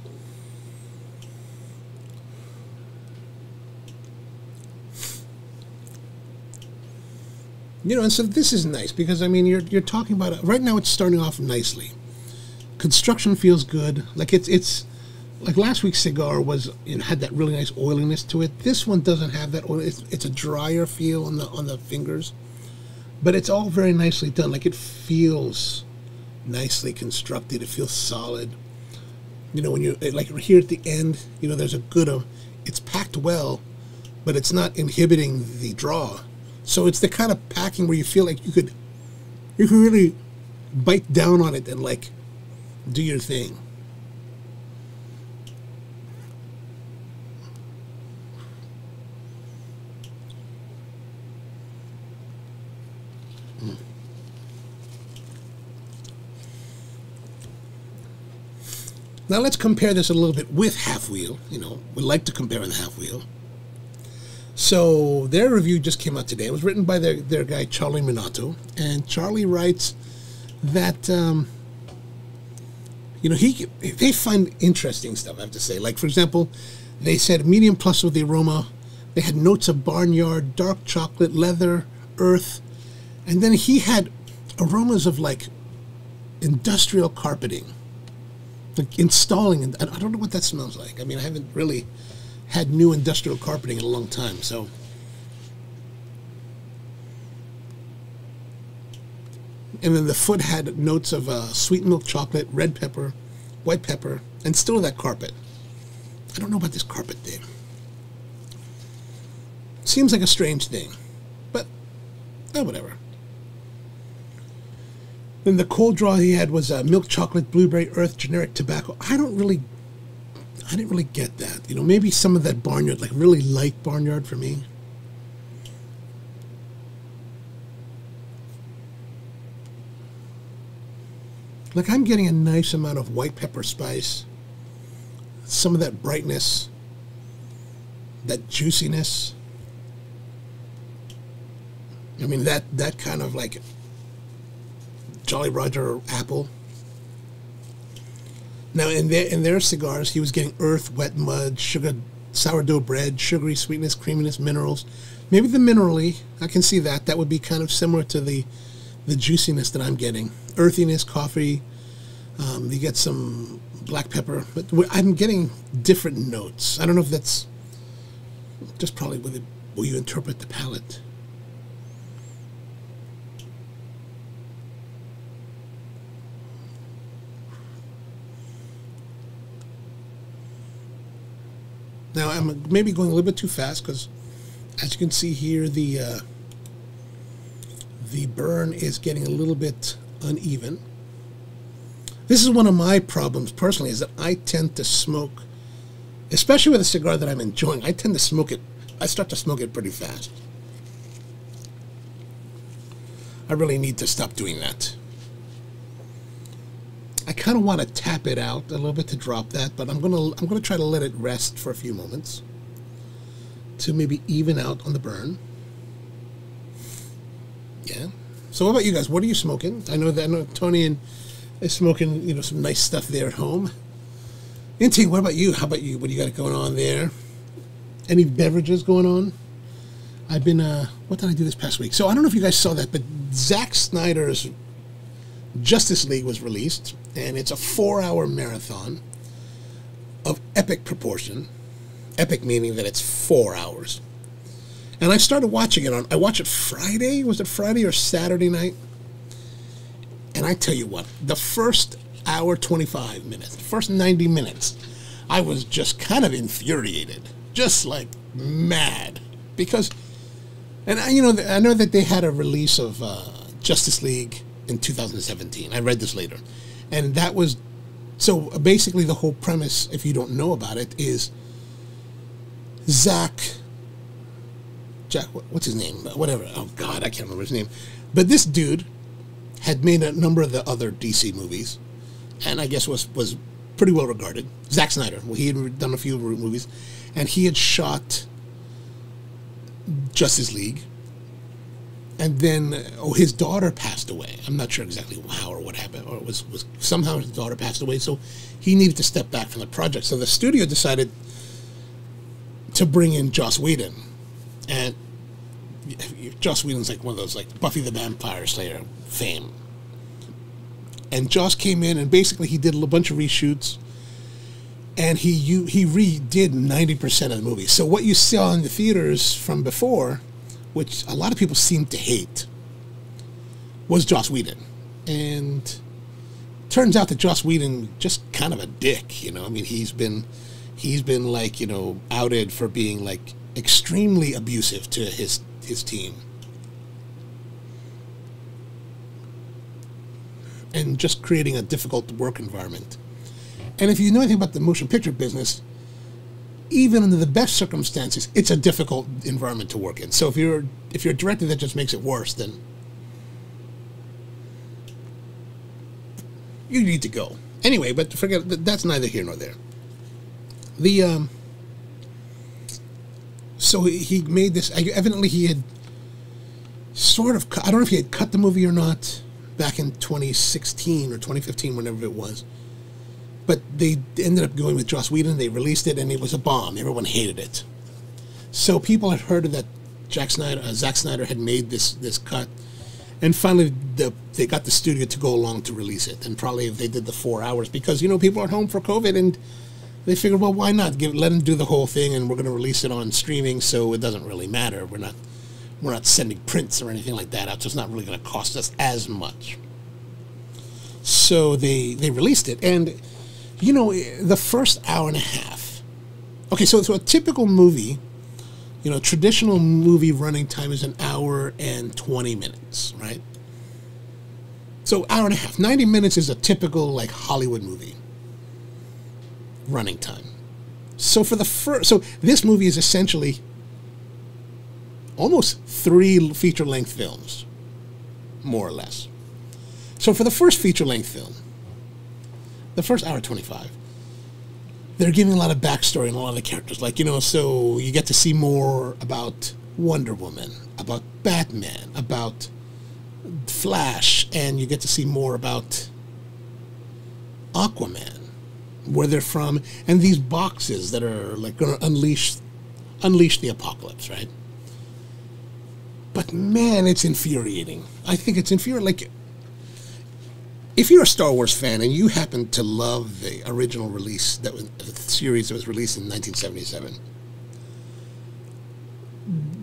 You know, and so this is nice because I mean, you're you're talking about it right now. It's starting off nicely. Construction feels good. Like it's it's like last week's cigar was you know, had that really nice oiliness to it. This one doesn't have that oil. It's, it's a drier feel on the on the fingers, but it's all very nicely done. Like it feels nicely constructed. It feels solid. You know when you like here at the end, you know there's a good of it's packed well, but it's not inhibiting the draw. So it's the kind of packing where you feel like you could you could really bite down on it and like do your thing. Now let's compare this a little bit with halfwheel. You know, we like to compare with halfwheel. So their review just came out today. It was written by their, their guy Charlie Minato, and Charlie writes that um, you know he they find interesting stuff. I have to say, like for example, they said medium plus with the aroma. They had notes of barnyard, dark chocolate, leather, earth, and then he had aromas of like industrial carpeting like installing and I don't know what that smells like. I mean, I haven't really had new industrial carpeting in a long time, so and then the foot had notes of uh, sweet milk chocolate, red pepper, white pepper, and still that carpet. I don't know about this carpet thing. Seems like a strange thing, but oh, whatever. Then the cold draw he had was uh, milk chocolate, blueberry, earth, generic tobacco. I don't really, I didn't really get that. You know, maybe some of that barnyard, like really light barnyard for me. Like I'm getting a nice amount of white pepper spice, some of that brightness, that juiciness. I mean that that kind of like Jolly Roger apple. Now in their in their cigars, he was getting earth, wet mud, sugar, sourdough bread, sugary sweetness, creaminess, minerals. Maybe the minerally, I can see that. That would be kind of similar to the the juiciness that I'm getting. Earthiness, coffee. Um, you get some black pepper, but I'm getting different notes. I don't know if that's just probably with it, will you interpret the palate. Now I'm maybe going a little bit too fast because, as you can see here, the uh, the burn is getting a little bit uneven. This is one of my problems personally, is that I tend to smoke, especially with a cigar that I'm enjoying. I tend to smoke it. I start to smoke it pretty fast. I really need to stop doing that. I kind of want to tap it out a little bit to drop that, but I'm gonna I'm gonna try to let it rest for a few moments to maybe even out on the burn. Yeah. So what about you guys? What are you smoking? I know that I know Tony and is smoking you know some nice stuff there at home. Inti, what about you? How about you? What do you got going on there? Any beverages going on? I've been uh, what did I do this past week? So I don't know if you guys saw that, but Zack Snyder's Justice League was released, and it's a four hour marathon of epic proportion. Epic meaning that it's four hours. And I started watching it on, I watched it Friday. Was it Friday or Saturday night? And I tell you what, the first hour 25 minutes, the first 90 minutes, I was just kind of infuriated, just like mad. Because, and I, you know, I know that they had a release of uh, Justice League in 2017. I read this later. And that was so basically the whole premise, if you don't know about it, is Zach Jack what's his name? Whatever. Oh god, I can't remember his name. But this dude had made a number of the other DC movies and I guess was was pretty well regarded. Zack Snyder. Well, he had done a few movies and he had shot Justice League and then oh, his daughter passed away. I'm not sure exactly how or what happened, or it was was somehow his daughter passed away, so he needed to step back from the project. So the studio decided to bring in Joss Whedon, and Joss Whedon's like one of those like Buffy the Vampire Slayer fame. And Joss came in and basically he did a bunch of reshoots, and he you, he redid ninety percent of the movie. So what you saw in the theaters from before which a lot of people seem to hate, was Joss Whedon. And turns out that Joss Whedon just kind of a dick, you know. I mean, he's been he's been like, you know, outed for being like extremely abusive to his his team. And just creating a difficult work environment. And if you know anything about the motion picture business, even under the best circumstances, it's a difficult environment to work in. So if you're if you're a director that just makes it worse, then you need to go anyway. But forget that's neither here nor there. The um, so he made this. Evidently, he had sort of. I don't know if he had cut the movie or not back in 2016 or 2015, whenever it was but they ended up going with Joss Whedon. They released it, and it was a bomb. Everyone hated it. So people had heard that Jack Snyder, uh, Zack Snyder had made this this cut, and finally the, they got the studio to go along to release it. And probably if they did the four hours, because you know people are home for COVID, and they figured, well, why not give let them do the whole thing, and we're going to release it on streaming, so it doesn't really matter. We're not we're not sending prints or anything like that out, so it's not really going to cost us as much. So they they released it, and you know, eh, the first hour and a half. Okay, so, so a typical movie, you know, traditional movie running time is an hour and 20 minutes, right? So hour and a half, ninety minutes is a typical like Hollywood movie running time. So for the first, so this movie is essentially almost three feature length films, more or less. So for the first feature length film, the first hour 25, they're giving a lot of backstory and a lot of the characters. Like, you know, so you get to see more about Wonder Woman, about Batman, about Flash, and you get to see more about Aquaman, where they're from, and these boxes that are like going to unleash unleash the apocalypse, right? But man, it's infuriating. I think it's infuriating. Like, if you're a Star Wars fan and you happen to love the original release that was the series that was released in 1977,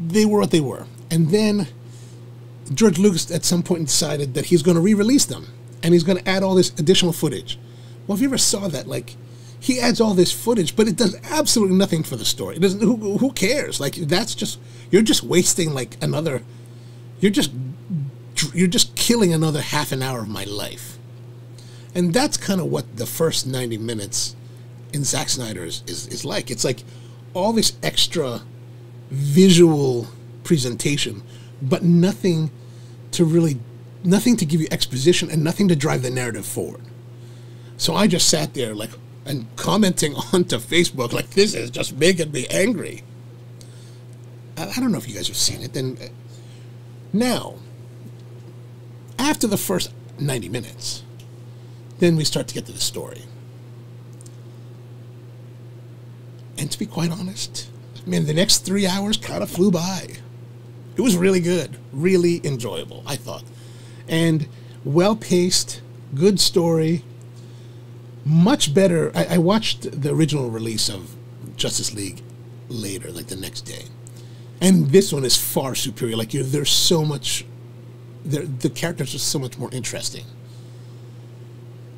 they were what they were, and then George Lucas at some point decided that he's going to re-release them and he's going to add all this additional footage. Well, if you ever saw that, like he adds all this footage, but it does absolutely nothing for the story. It doesn't. Who, who cares? Like that's just you're just wasting like another. You're just you're just killing another half an hour of my life, and that's kind of what the first ninety minutes in Zack Snyder's is, is like. It's like all this extra visual presentation, but nothing to really nothing to give you exposition and nothing to drive the narrative forward. So I just sat there like and commenting onto Facebook like this is just making me angry. I, I don't know if you guys have seen it. Then uh, now, after the first ninety minutes, then we start to get to the story. And to be quite honest, I mean, the next three hours kind of flew by. It was really good, really enjoyable, I thought. And well paced, good story, much better. I, I, watched the original release of Justice League later, like the next day, and this one is far superior. Like there's so much, the characters are so much more interesting.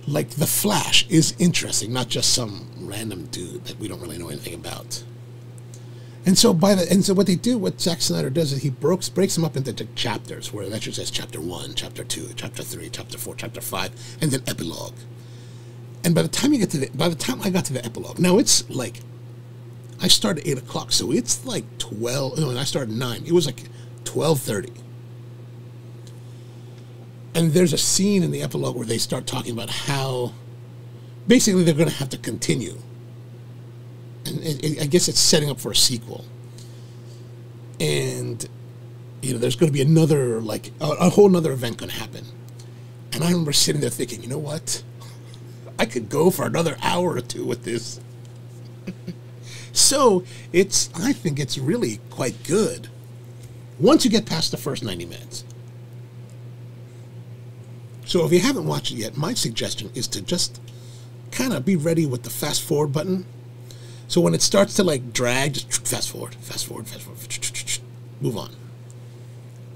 Like the Flash is interesting, not just some random dude that we don't really know anything about. And so by the and so what they do, what Zack Snyder does is he breaks breaks them up into chapters, where that just says chapter one, chapter two, chapter three, chapter four, chapter five, and then epilogue. And by the time you get to the, by the time I got to the epilogue, now it's like, I started eight o'clock, so it's like twelve. No, I started nine. It was like twelve thirty. And there's a scene in the epilogue where they start talking about how, basically, they're going to have to continue. And it, it, I guess it's setting up for a sequel. And you know, there's going to be another like a, a whole other event going to happen. And I remember sitting there thinking, you know what? I could go for another hour or two with this. so it's, I think it's really quite good once you get past the first 90 minutes. So if you haven't watched it yet, my suggestion is to just kind of be ready with the fast forward button. So when it starts to like drag, just fast forward, fast forward, fast forward, move on.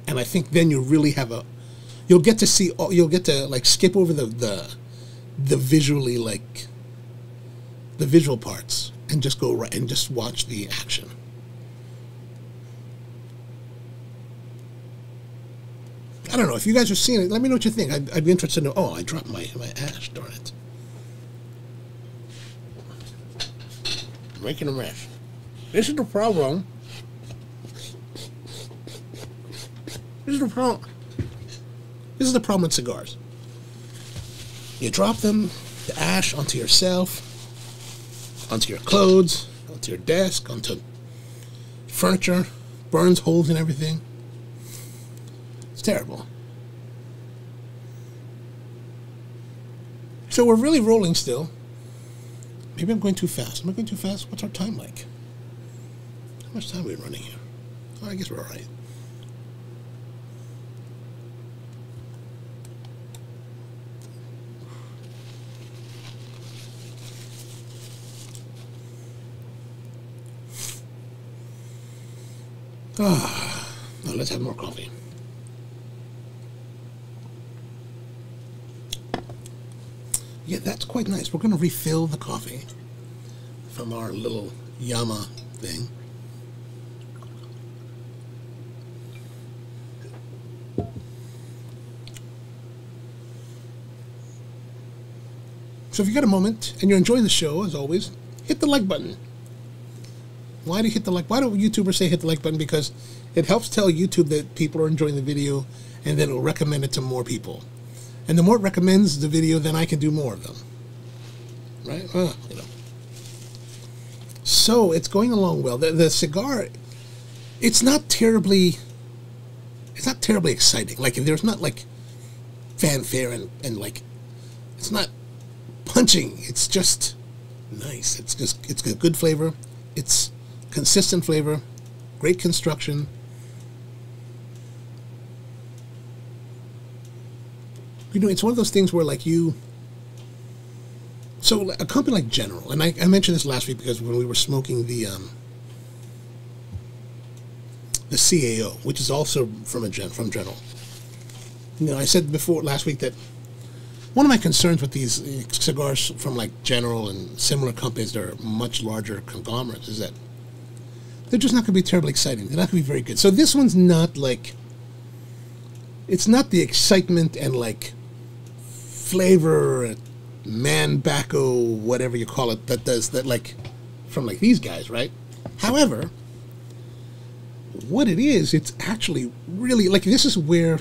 And I think then you really have a, you'll get to see, all, you'll get to like skip over the, the, the visually like the visual parts and just go right and just watch the action. I don't know if you guys are seeing it. Let me know what you think. I'd, I'd be interested to know. Oh, I dropped my my ash. Darn it! Making a mess. This is the problem. This is the problem. This is the problem with cigars. You drop them, the ash, onto yourself, onto your clothes, onto your desk, onto furniture, burns holes in everything. Terrible. So we're really rolling still. Maybe I'm going too fast. Am I going too fast? What's our time like? How much time are we running here? Oh, I guess we're all right. Ah, now let's have more coffee. Yeah, that's quite nice. We're going to refill the coffee from our little Yama thing. So if you got a moment and you're enjoying the show, as always, hit the like button. Why do you hit the like? Why do YouTubers say hit the like button? Because it helps tell YouTube that people are enjoying the video, and then it'll recommend it to more people. And the more it recommends the video, then I can do more of them. Right? Uh, you know. So it's going along well. The, the cigar, it's not terribly, it's not terribly exciting. Like there's not like fanfare and, and like, it's not punching. It's just nice. It's just it's got good flavor. It's consistent flavor, great construction. You know, it's one of those things where like you. So a company like General, and I, I mentioned this last week because when we were smoking the um, the CAO, which is also from a gen, from General. You know, I said before last week that one of my concerns with these cigars from like General and similar companies that are much larger conglomerates is that they're just not going to be terribly exciting. They're not going to be very good. So this one's not like it's not the excitement and like flavor, man bacco, whatever you call it, that does that like from like these guys, right? However, what it is, it's actually really like this is where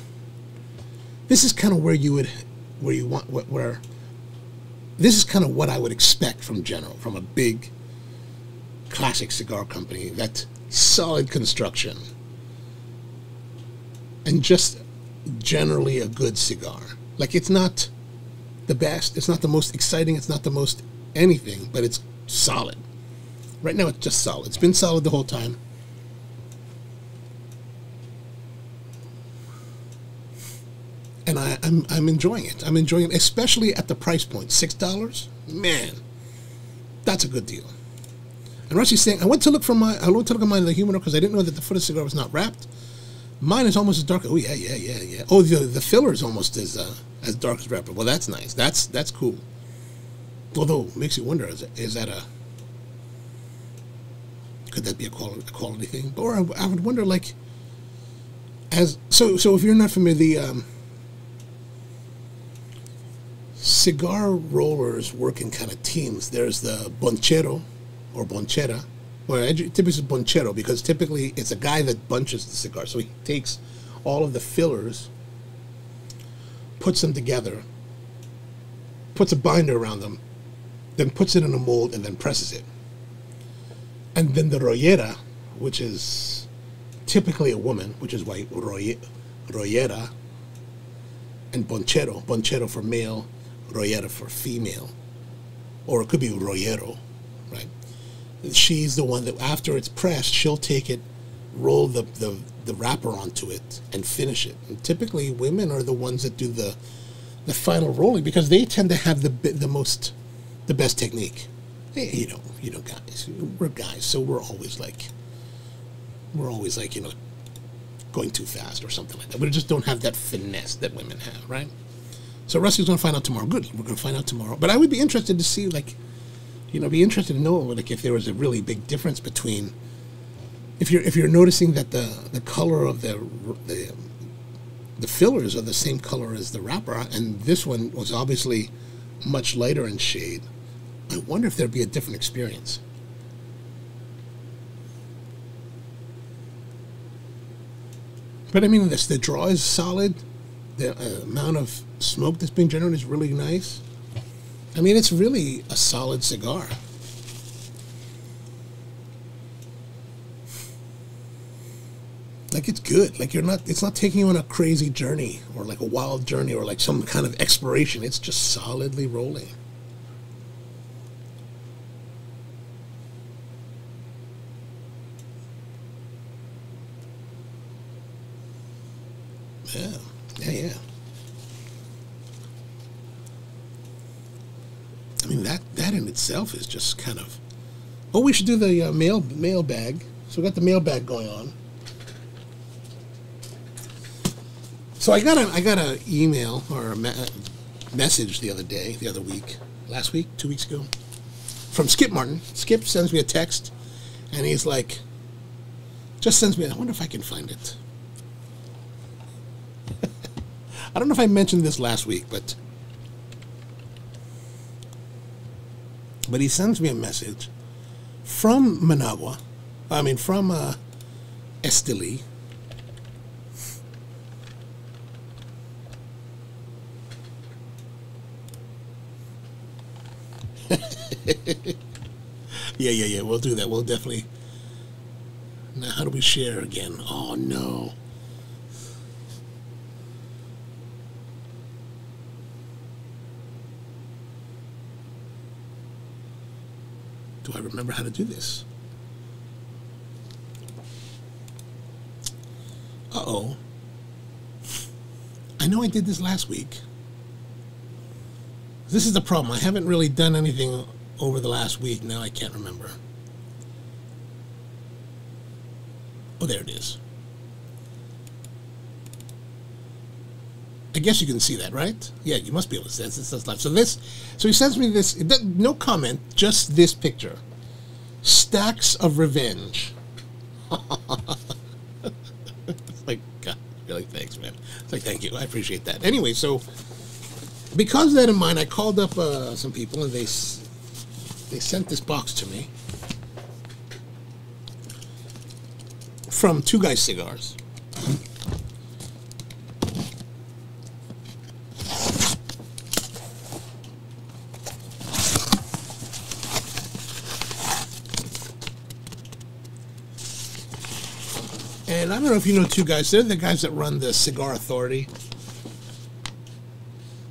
this is kind of where you would where you want where this is kind of what I would expect from General, from a big classic cigar company. That solid construction and just generally a good cigar. Like it's not the best, it's not the most exciting, it's not the most anything, but it's solid. Right now, it's just solid. It's been solid the whole time. and I, am I'm, I'm enjoying it. I'm enjoying it, especially at the price point, six dollars. Man, that's a good deal. And Rusty's saying, I went to look for my, I went to look at the humidor because I didn't know that the foot of cigar was not wrapped. Mine is almost as dark. Oh yeah, yeah, yeah, yeah. Oh, the the filler is almost as uh, as dark as wrapper. Well, that's nice. That's that's cool. Although it makes you wonder, is, is that a could that be a quality, a quality thing? Or I, I would wonder, like, as so so if you're not familiar, the um, cigar rollers work in kind of teams. There's the bonchero or bonchera. Well, typically it's bonchero because typically it's a guy that bunches the cigar. So he takes all of the fillers, puts them together, puts a binder around them, then puts it in a mold and then presses it. And then the rollera, which is typically a woman, which is why rollera, and bonchero, bonchero for male, rollera for female, or it could be rollero, right? She's the one that after it's pressed, she'll take it, roll the, the, the wrapper onto it, and finish it. And typically, women are the ones that do the the final rolling because they tend to have the the most the best technique. You know, you know, guys, we're guys, so we're always like, we're always like, you know, going too fast or something like that. We just don't have that finesse that women have, right? So Rusty's going to find out tomorrow. Good, we're going to find out tomorrow. But I would be interested to see, like, you know, be interested to know, like, if there was a really big difference between, if you're if you're noticing that the the color of the the the fillers are the same color as the wrapper, and this one was obviously much lighter in shade. I wonder if there'd be a different experience. But I mean, this the draw is solid the uh, amount of smoke that's being generated is really nice. I mean, it's really a solid cigar. Like it's good. Like you're not. It's not taking you on a crazy journey or like a wild journey or like some kind of exploration. It's just solidly rolling. Yeah. Yeah, yeah. I mean that that in itself is just kind of. Oh, we should do the uh, mail mail bag. So we got the mail bag going on. So I got a I got an email or a me message the other day, the other week, last week, two weeks ago, from Skip Martin. Skip sends me a text, and he's like, just sends me. I wonder if I can find it. I don't know if I mentioned this last week, but But he sends me a message from Managua. I mean, from uh, Esteli. yeah, yeah, yeah. We'll do that. We'll definitely. Now, how do we share again? Oh, no. Do I remember how to do this? Uh oh. I know I did this last week. This is the problem. I haven't really done anything over the last week. Now I can't remember. Oh, there it is. I guess you can see that, right? Yeah, you must be able to see this. This live. So this, so he sends me this. No comment, just this picture. Stacks of revenge. it's like, God, really, thanks, man. It's like, thank you, I appreciate that. Anyway, so because of that in mind, I called up uh, some people and they they sent this box to me from Two Guys Cigars. And I don't know if you know two guys. They're the guys that run the Cigar Authority.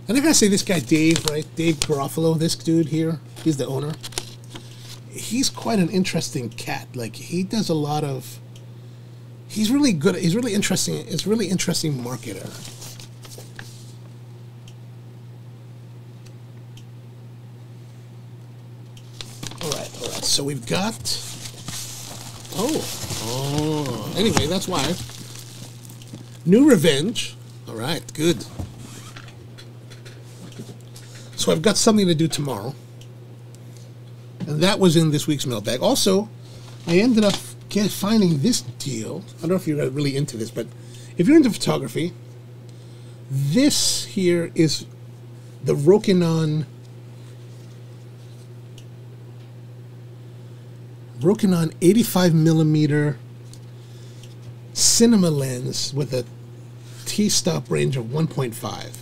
And I gotta say, this guy Dave, right? Dave Garofalo, this dude here, he's the owner. He's quite an interesting cat. Like he does a lot of. He's really good. He's really interesting. He's really interesting marketer. All right, all right. So we've got. Oh, oh. Anyway, that's why. New Revenge. All right, good. So I've got something to do tomorrow. And that was in this week's mailbag. Also, I ended up finding this deal. I don't know if you're really into this, but if you're into photography, this here is the Rokinon Rokinon 85 millimeter cinema lens with a t-stop range of 1.5.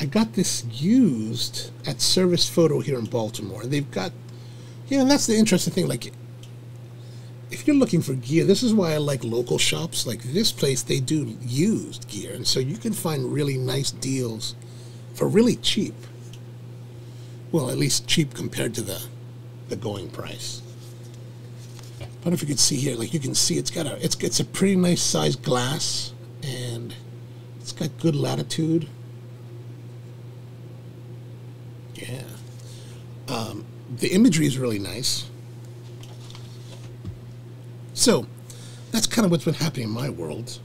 I got this used at Service Photo here in Baltimore. They've got, you know, that's the interesting thing. Like, if you're looking for gear, this is why I like local shops. Like this place, they do used gear, and so you can find really nice deals for really cheap. Well, at least cheap compared to the the going price. But if you can see here, like you can see, it's got a it's it's a pretty nice sized glass, and it's got good latitude. Yeah. Um, the imagery is really nice. So, that's kind of what's been happening in my world.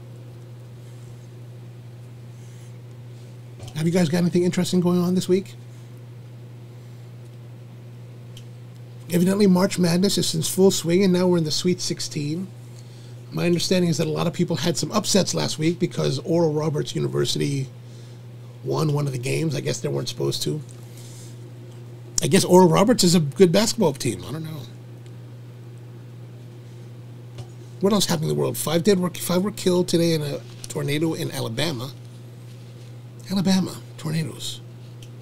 Have you guys got anything interesting going on this week? Evidently, March Madness is in full swing, and now we're in the Sweet 16. My understanding is that a lot of people had some upsets last week because Oral Roberts University won one of the games. I guess they weren't supposed to. I guess Oral Roberts is a good basketball team. I don't know. What else happened in the world? Five dead were five were killed today in a tornado in Alabama. Alabama tornadoes.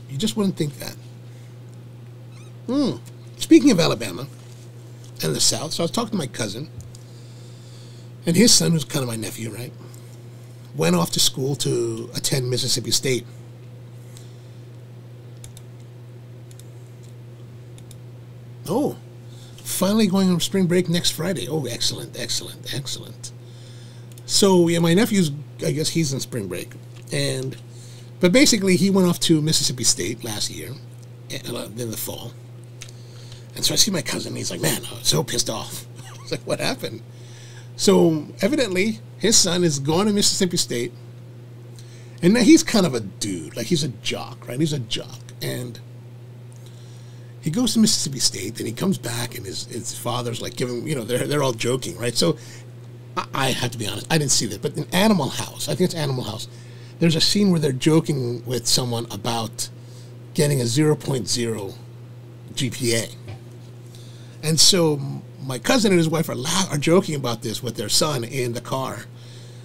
You just wouldn't think that. Hmm. Speaking of Alabama and the South, so I was talking to my cousin, and his son, who's kind of my nephew, right, went off to school to attend Mississippi State. Oh, finally going on spring break next Friday. Oh, excellent, excellent, excellent. So yeah, my nephew's I guess he's in spring break, and but basically he went off to Mississippi State last year, uh, in the fall. And so I see my cousin. and He's like, "Man, I'm so pissed off." I was like, "What happened?" So evidently, his son is going to Mississippi State, and now he's kind of a dude, like he's a jock, right? He's a jock, and he goes to Mississippi State, then he comes back, and his his father's like giving, you know, they're they're all joking, right? So I, I have to be honest, I didn't see that, but in Animal House, I think it's Animal House. There's a scene where they're joking with someone about getting a 0.0 GPA. And so my cousin and his wife are are joking about this with their son in the car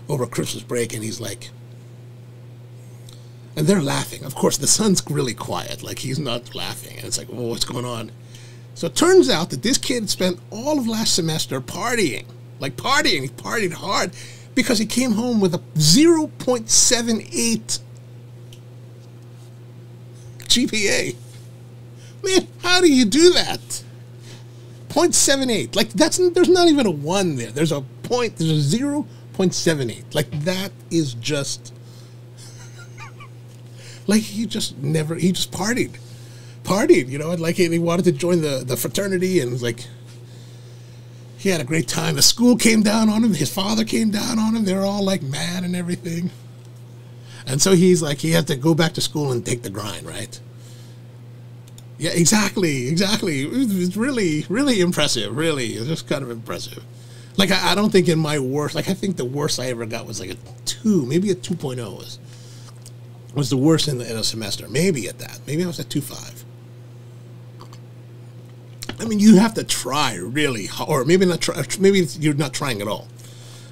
over Christmas break, and he's like, and they're laughing. Of course, the son's really quiet, like he's not laughing, and it's like, oh, what's going on? So it turns out that this kid spent all of last semester partying, like partying, he partied hard because he came home with a 0.78 GPA. Man, how do you do that? 0.78. Like that's there's not even a 1 there. There's a point, there's a 0.78. Like that is just like he just never he just partied. Partied, you know, like he wanted to join the the fraternity and was like he had a great time. The school came down on him. His father came down on him. They were all like mad and everything. And so he's like, he had to go back to school and take the grind, right? Yeah, exactly, exactly. It was really, really impressive. Really, it was just kind of impressive. Like I, I, don't think in my worst, like I think the worst I ever got was like a two, maybe a 2.0 was was the worst in, the, in a semester. Maybe at that. Maybe I was at two five. I mean, you have to try really, or maybe not try. Maybe you're not trying at all.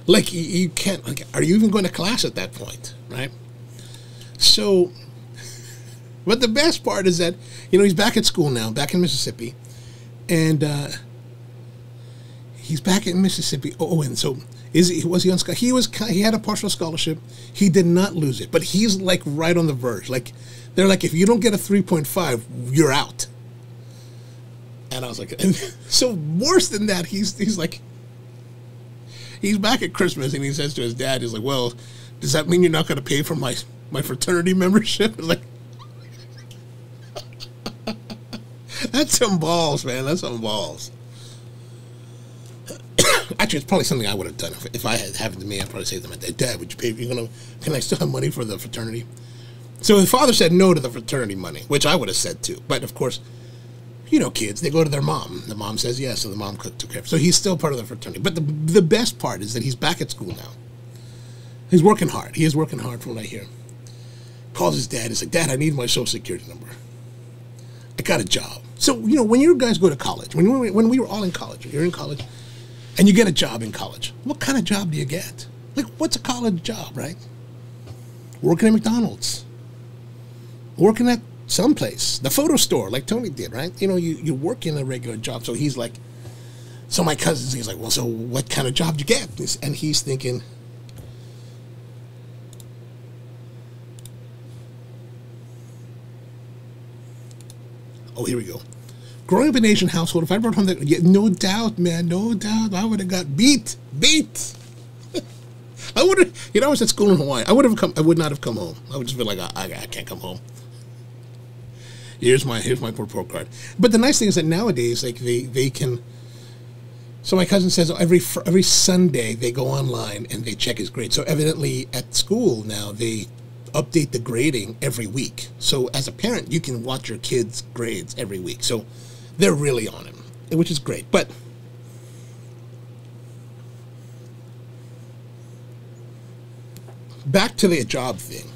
Like you, you can't. Like, are you even going to class at that point, right? So, but the best part is that you know he's back at school now, back in Mississippi, and uh, he's back in Mississippi. Oh, and so is he was he on he was he had a partial scholarship. He did not lose it, but he's like right on the verge. Like they're like, if you don't get a three point five, you're out. And I was like, so worse than that, he's he's like, he's back at Christmas and he says to his dad, he's like, well, does that mean you're not going to pay for my my fraternity membership? like, that's some balls, man. That's some balls. Actually, it's probably something I would have done if, if I had happened to me. I'd probably say to my dad, "Dad, would you pay? You gonna? Can I still have money for the fraternity?" So his father said no to the fraternity money, which I would have said too. But of course, you know, kids, they go to their mom. The mom says yes, so the mom took care of. So he's still part of the fraternity. But the the best part is that he's back at school now. He's working hard. He is working hard from what I hear. Calls his dad. He's like, Dad, I need my social security number. I got a job. So you know, when you guys go to college, when we, when we were all in college, you're in college, and you get a job in college. What kind of job do you get? Like, what's a college job, right? Working at McDonald's. Working at someplace, the photo store, like Tony did, right? You know, you, you work in a regular job. So he's like, so my cousin, he's like, well, so what kind of job do you get? And he's thinking, oh, here we go. Growing up in an Asian household, if I brought home that, yeah, no doubt, man, no doubt, I would have got beat, beat. I would have, you know, I was at school in Hawaii. I would have come, I would not have come home. I would just be like, I, I, I can't come home here's my here's my report card. But the nice thing is that nowadays, like they they can. So my cousin says every every Sunday they go online and they check his grade. So evidently at school now they update the grading every week. So as a parent, you can watch your kids' grades every week. So they're really on him, which is great. But back to the job thing.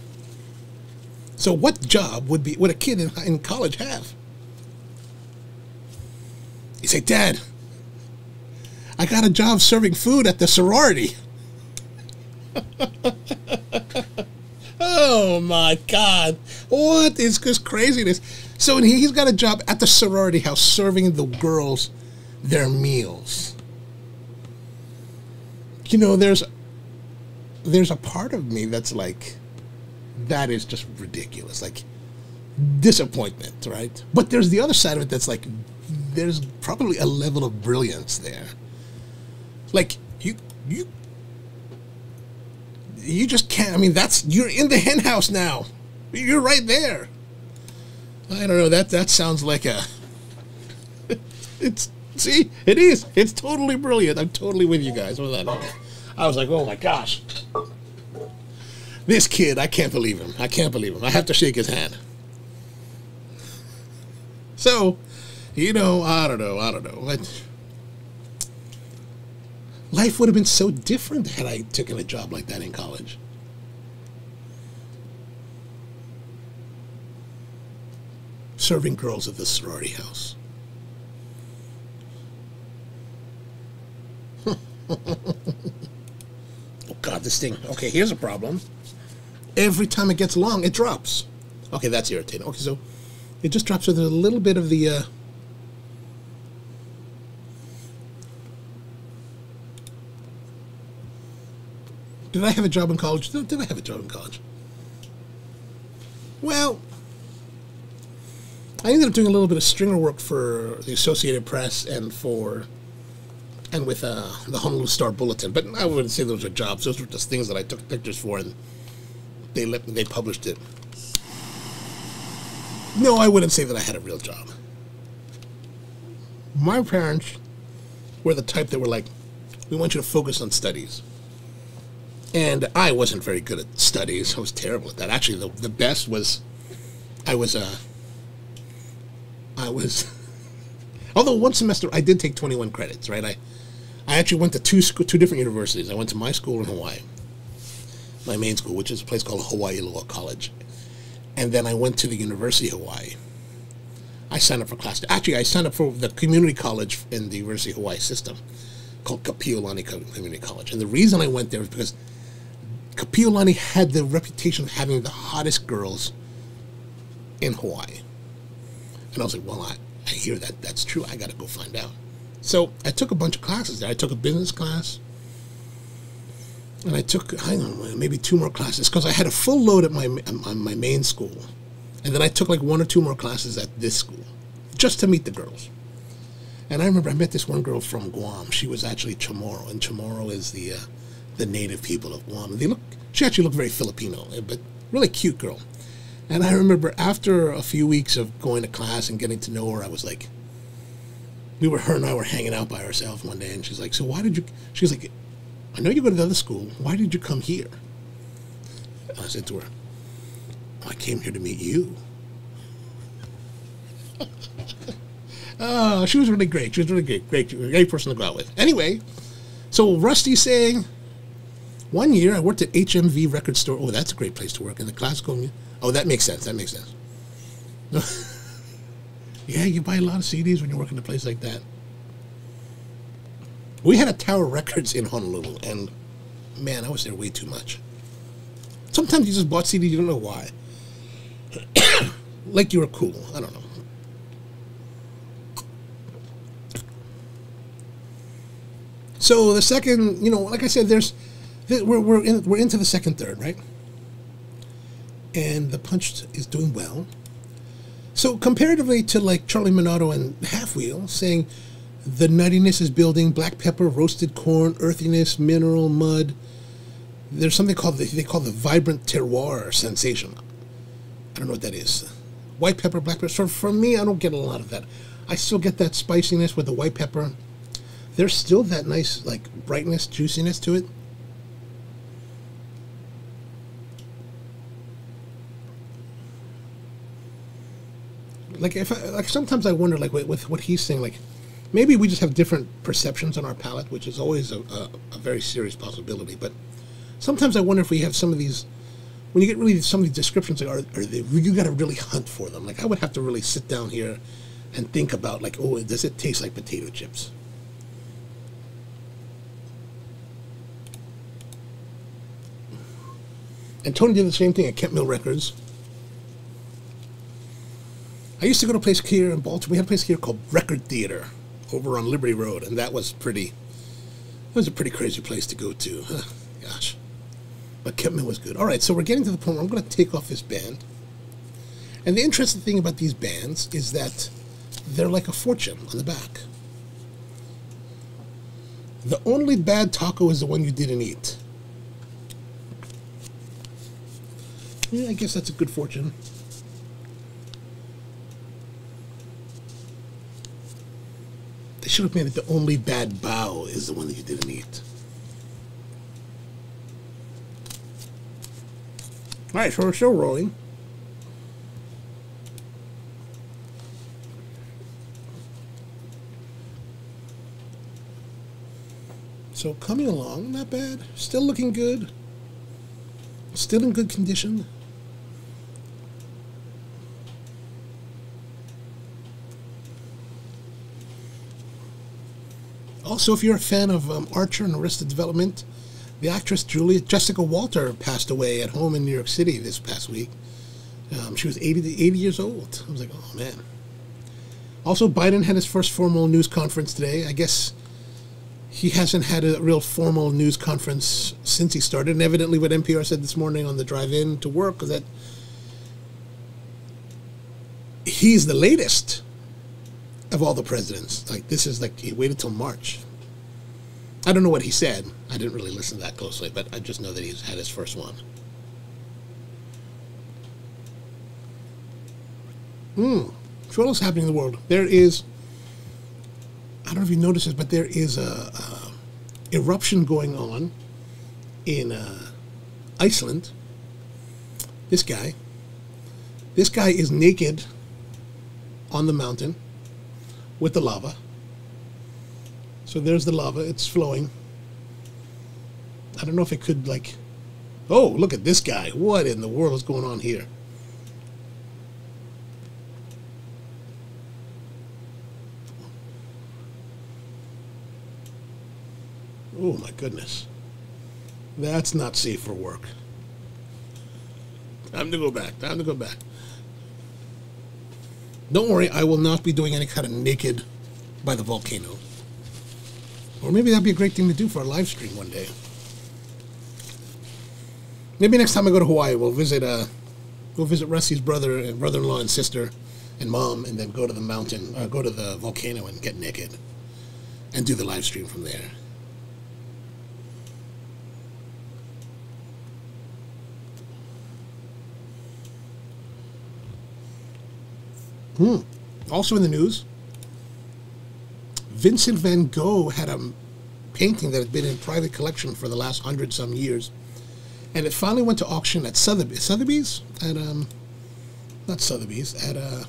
So what job would be would a kid in, in college have? He say, Dad, I got a job serving food at the sorority. oh my God. What is this craziness? So he's got a job at the sorority house serving the girls their meals. You know, there's there's a part of me that's like that is just ridiculous. Like disappointment, right? But there's the other side of it that's like there's probably a level of brilliance there. Like you you you just can't I mean that's you're in the henhouse now. You're right there. I don't know, that that sounds like a it's see, it is. It's totally brilliant. I'm totally with you guys with that. I was like, oh my gosh. This kid, I can't believe him. I can't believe him. I have to shake his hand. So, you know, I don't know. I don't know. But Life would have been so different had I taken a job like that in college. Serving girls at the sorority house. oh God, this thing. Okay, here's a problem. Every time it gets long, it drops. Okay, that's irritating. Okay, so it just drops with a little bit of the uh, did I have a job in college? Did I have a job in college? Well, I ended up doing a little bit of stringer work for the Associated Press and for and with uh, the Honolulu Star Bulletin. But I wouldn't say those were jobs; those were just things that I took pictures for, and they let they published it. No, I wouldn't say that I had a real job. My parents were the type that were like, "We want you to focus on studies." And I wasn't very good at studies. I was terrible at that. Actually, the, the best was I was uh, I was although one semester I did take 21 credits, right? I I actually went to two two different universities. I went to my school in Hawaii, my main school, which is a place called Hawaii Loa College, and then I went to the University of Hawaii. I signed up for class. Actually, I signed up for the community college in the University of Hawaii system, called Kapiolani Community College. And the reason I went there was because Kapiolani had the reputation of having the hottest girls in Hawaii. And I was like, well, I, I hear that that's true. I got to go find out. So I took a bunch of classes there. I took a business class, and I took I don't know maybe two more classes because I had a full load at my on my main school, and then I took like one or two more classes at this school, just to meet the girls. And I remember I met this one girl from Guam. She was actually Chamorro, and Chamorro is the uh, the native people of Guam. They look she actually looked very Filipino, eh, but really cute girl. And I remember after a few weeks of going to class and getting to know her, I was like, we were her and I were hanging out by ourselves one day, and she's like, "So why did you?" She's like, "I know you go to the other school. Why did you come here?" I said to her, "I came here to meet you." oh, she was really great. She was really great. Great, great person to go out with. Anyway, so Rusty's saying, one year I worked at HMV Record Store. Oh, that's a great place to work in the classical. Oh, that makes sense. That makes sense. Yeah, you buy a lot of CDs when you work in a place like that. We had a Tower Records in Honolulu, and man, I was there way too much. Sometimes you just bought CDs, you don't know why. like you were cool. I don't know. So the second, you know, like I said, there's we're we're in, we're into the second third, right? And the punch is doing well. So comparatively to like Charlie Minato and halfwheel saying the nuttiness is building, black pepper, roasted corn, earthiness, mineral, mud. There's something called the, they call the vibrant terroir sensation. I don't know what that is. White pepper, black pepper. So for me, I don't get a lot of that. I still get that spiciness with the white pepper. There's still that nice like brightness, juiciness to it. Like if I, like sometimes I wonder like with, with, what he's saying like maybe we just have different perceptions on our palate, which is always a, a, a, very serious possibility. But sometimes I wonder if we have some of these when you get really some of these descriptions like are, are they, you got to really hunt for them. Like I would have to really sit down here and think about like oh does it taste like potato chips? And Tony did the same thing at Kemp Mill Records. I used to go to a place here in Baltimore. We had a place here called Record Theater over on Liberty Road, and that was pretty. It was a pretty crazy place to go to. Gosh, but Mill was good. All right, so we're getting to the point where I'm going to take off this band. And the interesting thing about these bands is that they're like a fortune on the back. The only bad taco is the one you didn't eat. Yeah, I guess that's a good fortune. They should have made it the only bad bow is the one that you didn't eat. All right, so we're still rolling. So coming along, not bad. Still looking good. Still in good condition. Also, if you're a fan of um, Archer and Arrested Development, the actress Julia Jessica Walter passed away at home in New York City this past week. Um, she was 80, 80 years old. I was like, oh man. Also, Biden had his first formal news conference today. I guess he hasn't had a real formal news conference since he started. And evidently, what NPR said this morning on the drive in to work was that he's the latest of all the presidents. Like, this is like, he waited till March. I don't know what he said. I didn't really listen that closely, but I just know that he's had his first one. Hmm. So what else happening in the world? There is. I don't know if you noticed this, but there is a, a eruption going on in uh, Iceland. This guy. This guy is naked on the mountain with the lava. So there's the lava. It's flowing. I don't know if it could like. Oh, look at this guy! What in the world is going on here? Oh my goodness. That's not safe for work. Time to go back. Time to go back. Don't worry, I will not be doing any kind of naked by the volcano. Or maybe that'd be a great thing to do for a live stream one day. Maybe next time I go to Hawaii, we'll visit uh, we'll visit Rusty's brother and brother-in-law and sister and mom, and then go to the mountain, uh, go to the volcano and get naked, and do the live stream from there. Hmm. Also in the news, Vincent van Gogh had a painting that had been in private collection for the last hundred some years, and it finally went to auction at Sotheby's. Sotheby's at um, not Sotheby's at uh,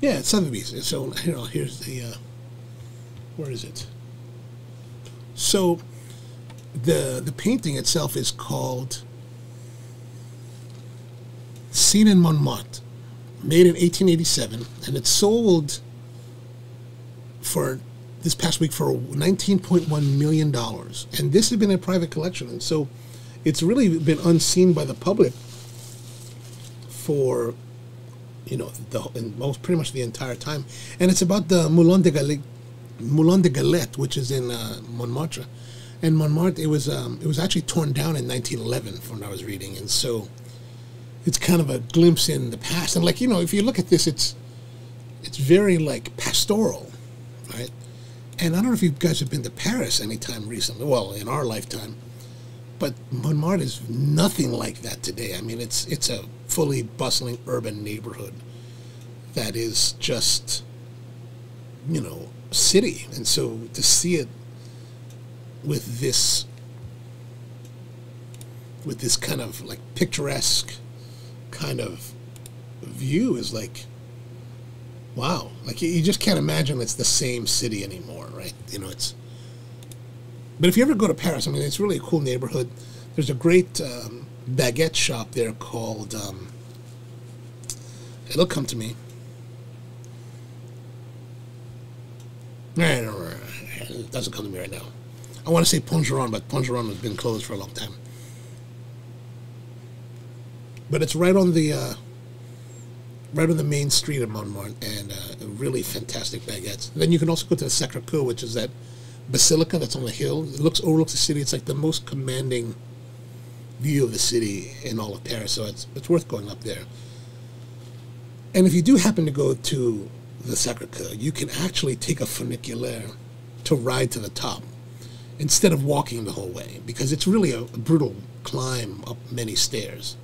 yeah, at Sotheby's. So you know, here's the uh, where is it? So the the painting itself is called Scene in Montmartre, made in 1887, and it sold for this past week for 19.1 million dollars. And this has been a private collection, and so it's really been unseen by the public for you know the most pretty much the entire time. And it's about the Moulin de Galette, Moulin de Galette, which is in uh, Montmartre. And Montmartre, it was um, it was actually torn down in 1911, from what I was reading, and so it's kind of a glimpse in the past. And like you know, if you look at this, it's it's very like pastoral, right? And I don't know if you guys have been to Paris anytime recently. Well, in our lifetime, but Montmartre is nothing like that today. I mean, it's it's a fully bustling urban neighborhood that is just you know city, and so to see it with this with this kind of like picturesque kind of view is like wow like you just can't imagine it's the same city anymore right? You know it's but if you ever go to paris i mean it's really a cool neighborhood. There's a great um, baguette shop there called um, it'll come to me. It doesn't come to me right now. I want to say pongeron but pongeron has been closed for a long time but it's right on the uh, right on the main street of Montmartre, and uh, really fantastic baguettes. Then you can also go to the Sacre Coeur, which is that basilica that's on the hill. It looks overlooks the city. It's like the most commanding view of the city in all of Paris. So it's it's worth going up there. And if you do happen to go to the Sacre Coeur, you can actually take a funiculaire to ride to the top instead of walking the whole way because it's really a, a brutal climb up many stairs.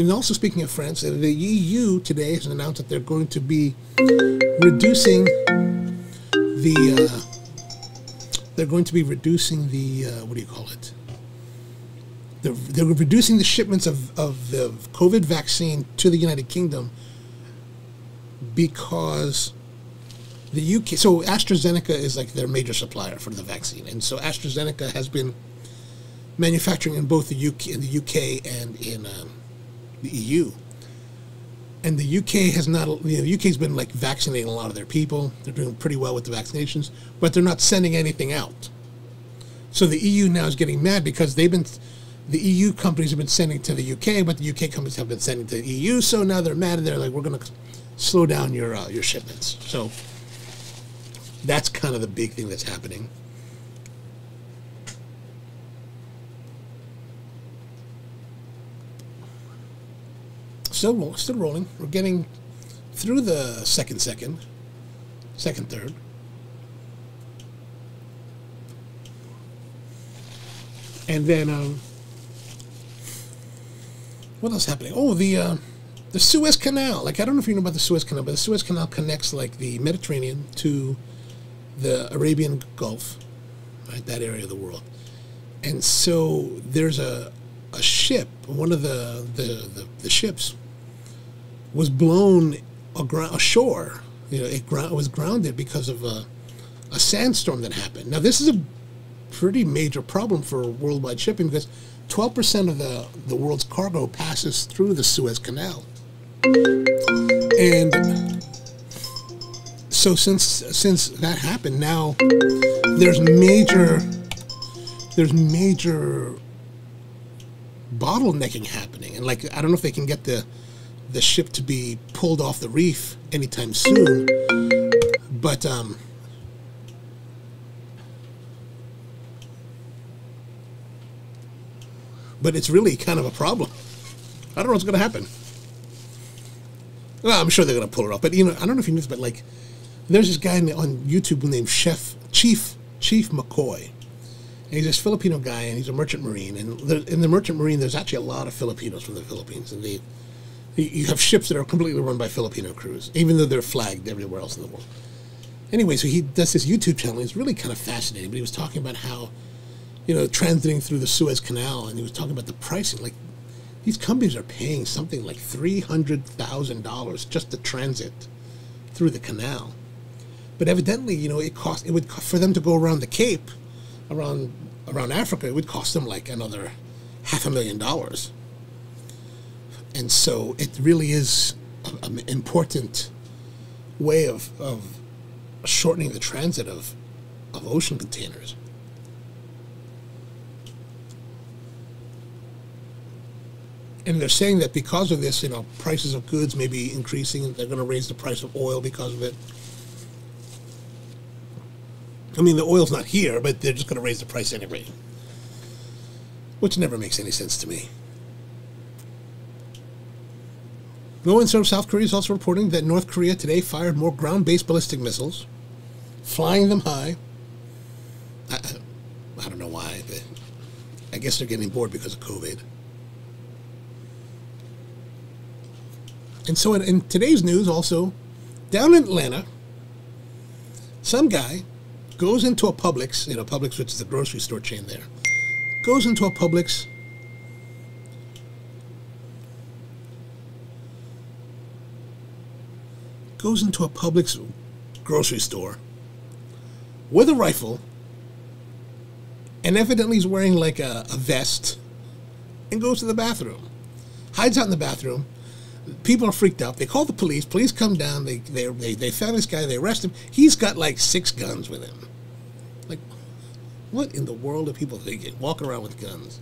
And also, speaking of France, the EU today has announced that they're going to be reducing the. Uh, they're going to be reducing the uh, what do you call it? They're, they're reducing the shipments of, of the COVID vaccine to the United Kingdom because the UK. So AstraZeneca is like their major supplier for the vaccine, and so AstraZeneca has been manufacturing in both the UK, in the UK and in um, the EU. And the UK has not, you know, the UK's been like vaccinating a lot of their people. They're doing pretty well with the vaccinations, but they're not sending anything out. So the EU now is getting mad because they've been, the EU companies have been sending to the UK, but the UK companies have been sending to the EU. So now they're mad and they're like, we're going to slow down your uh, your shipments. So that's kind of the big thing that's happening. Still, still rolling. We're getting through the second second, second third. And then, um, what else happening? Oh, the uh, the Suez Canal. Like I don't know if you know about the Suez Canal, but the Suez Canal connects like the Mediterranean to the Arabian Gulf, right? That area of the world. And so there's a a ship, one of the the, the, the ships was blown aground, ashore. You know, it, it was grounded because of a, a sandstorm that happened. Now, this is a pretty major problem for worldwide shipping because 12% of the, the world's cargo passes through the Suez Canal. And so since since that happened, now there's major there's major bottlenecking happening. And like I don't know if they can get the the ship to be pulled off the reef anytime soon. But um, but it's really kind of a problem. I don't know what's going to happen. Well, I'm sure they're going to pull it off, but you know, I don't know if you knew this, but like, there's this guy on YouTube named Chef Chief Chief MAKOi. And he's this Filipino guy, and he's a merchant marine. And in the merchant marine, there's actually a lot of Filipinos from the Philippines, and they you have ships that are completely run by Filipino crews, even though they're flagged everywhere else in the world. Anyway, so he does this YouTube channel. It's really kind of fascinating. But he was talking about how, you know, transiting through the Suez Canal, and he was talking about the pricing. Like, these companies are paying something like three hundred thousand dollars just to transit through the canal. But evidently, you know, it cost it would for them to go around the Cape, around around Africa. It would cost them like another half a million dollars and so it really is an important way of, of shortening the transit of, of ocean containers. And they're saying that because of this, you know, prices of goods may be increasing. They're going to raise the price of oil because of it. I mean, the oil's not here, but they're just going to raise the price anyway, which never makes any sense to me. One of South Korea is also reporting that North Korea today fired more ground-based ballistic missiles, flying them high. I, I don't know why. I guess they're getting bored because of COVID. And so in, in today's news also, down in Atlanta, some guy goes into a Publix, you know, Publix, which is a grocery store chain there, goes into a Publix goes into a Publix grocery store with a rifle and evidently he's wearing like a, a, vest and goes to the bathroom. Hides out in the bathroom. People are freaked out. They call the police. Police come down. They, they, they, they found this guy. They arrest him. He's got like six guns with him. Like, what in the world are people thinking? Walking around with guns.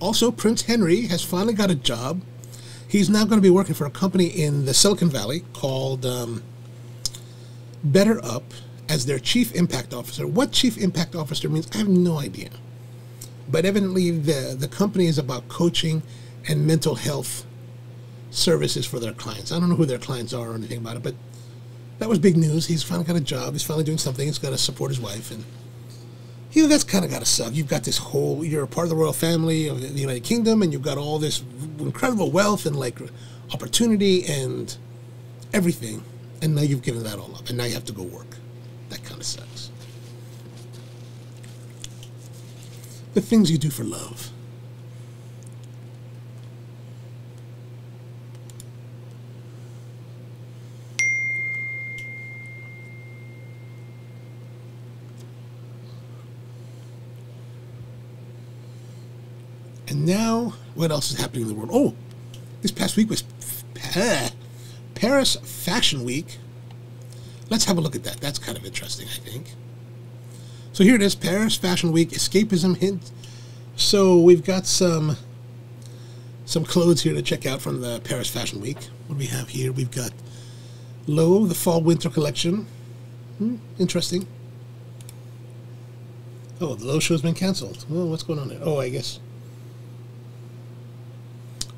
Also, Prince Henry has finally got a job. He's now going to be working for a company in the Silicon Valley called um, BetterUp as their chief impact officer. What chief impact officer means, I have no idea. But evidently, the, the company is about coaching and mental health services for their clients. I don't know who their clients are or anything about it, but that was big news. He's finally got a job. He's finally doing something. He's got to support his wife and you know, that's kind of got to suck. You've got this whole, you're a part of the royal family of the United Kingdom, and you've got all this incredible wealth and like opportunity and everything. And now you've given that all up, and now you have to go work. That kind of sucks. The things you do for love. And now, what else is happening in the world? Oh, this past week was Paris Fashion Week. Let's have a look at that. That's kind of interesting, I think. So here it is, Paris Fashion Week escapism hint. So we've got some some clothes here to check out from the Paris Fashion Week. What do we have here? We've got Loewe, the fall winter collection. Hmm, interesting. Oh, the Loewe show's been canceled. Well, what's going on there? Oh, I guess.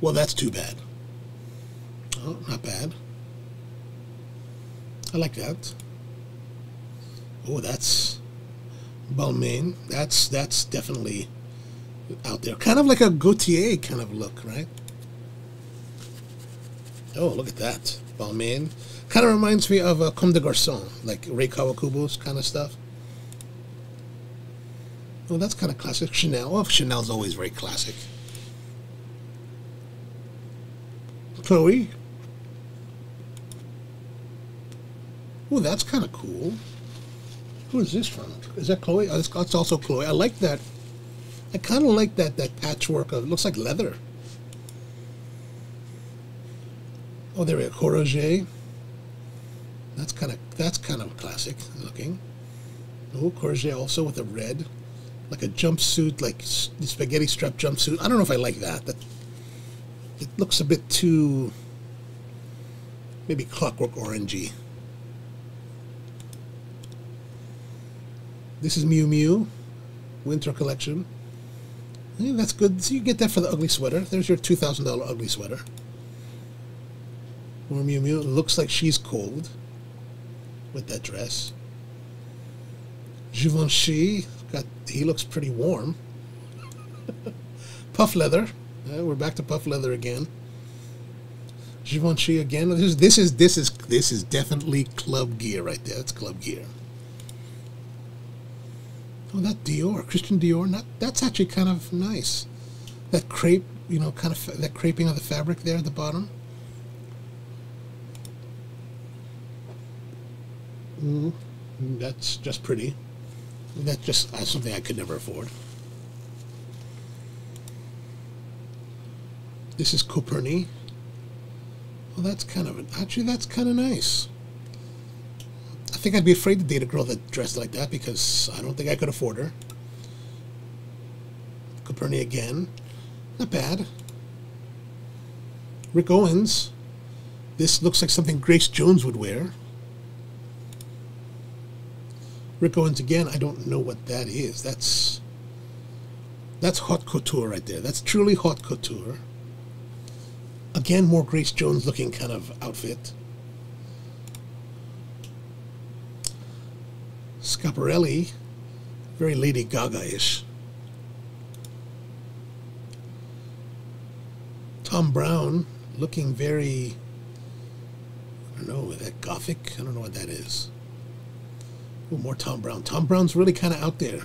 Well, that's too bad. Oh, not bad. I like that. Oh, that's Balmain. That's that's definitely out there. Kind of like a Gaultier kind of look, right? Oh, look at that. Balmain. Kind of reminds me of a uh, Comme des Garçons, like Rei Kawakubo's kind of stuff. Oh, that's kind of classic. Chanel. Well, Chanel's always very classic. Chloe. Oh, that's kind of cool. Who is this from? Is that Chloe? Oh, that's also Chloe. I like that. I kind of like that that patchwork of. Looks like leather. Oh, there we go. Courrèges. That's kind of that's kind of classic looking. Oh, Courrèges also with a red, like a jumpsuit, like spaghetti strap jumpsuit. I don't know if I like that. That it looks a bit too maybe clockwork orangey. This is Miu Miu, winter collection. Yeah, that's good. So you get that for the ugly sweater. There's your two thousand dollar ugly sweater. More Miu Miu. Looks like she's cold with that dress. Givenchy got he looks pretty warm. puff leather. Uh, we're back to puff leather again. Givenchy again. This is this is this is this is definitely club gear right there. That's club gear. Oh, that Dior, Christian Dior. Not that's actually kind of nice. That crepe, you know, kind of that creping of the fabric there at the bottom. Mm, that's just pretty. That's just something I could never afford. This is Coperni. Well, that's kind of actually that's kind of nice. I think I'd be afraid to date a girl that dressed like that because I don't think I could afford her. Coperni again, not bad. Rick Owens. This looks like something Grace Jones would wear. Rick Owens again, I don't know what that is. That's that's haute couture right there. That's truly haute couture. Again, more Grace Jones looking kind of outfit. Schiaparelli, very Lady Gaga-ish. Thom Browne, looking very, I don't know, that gothic? I don't know what that is. Ooh, more Thom Browne. Thom Browne's really kind of out there.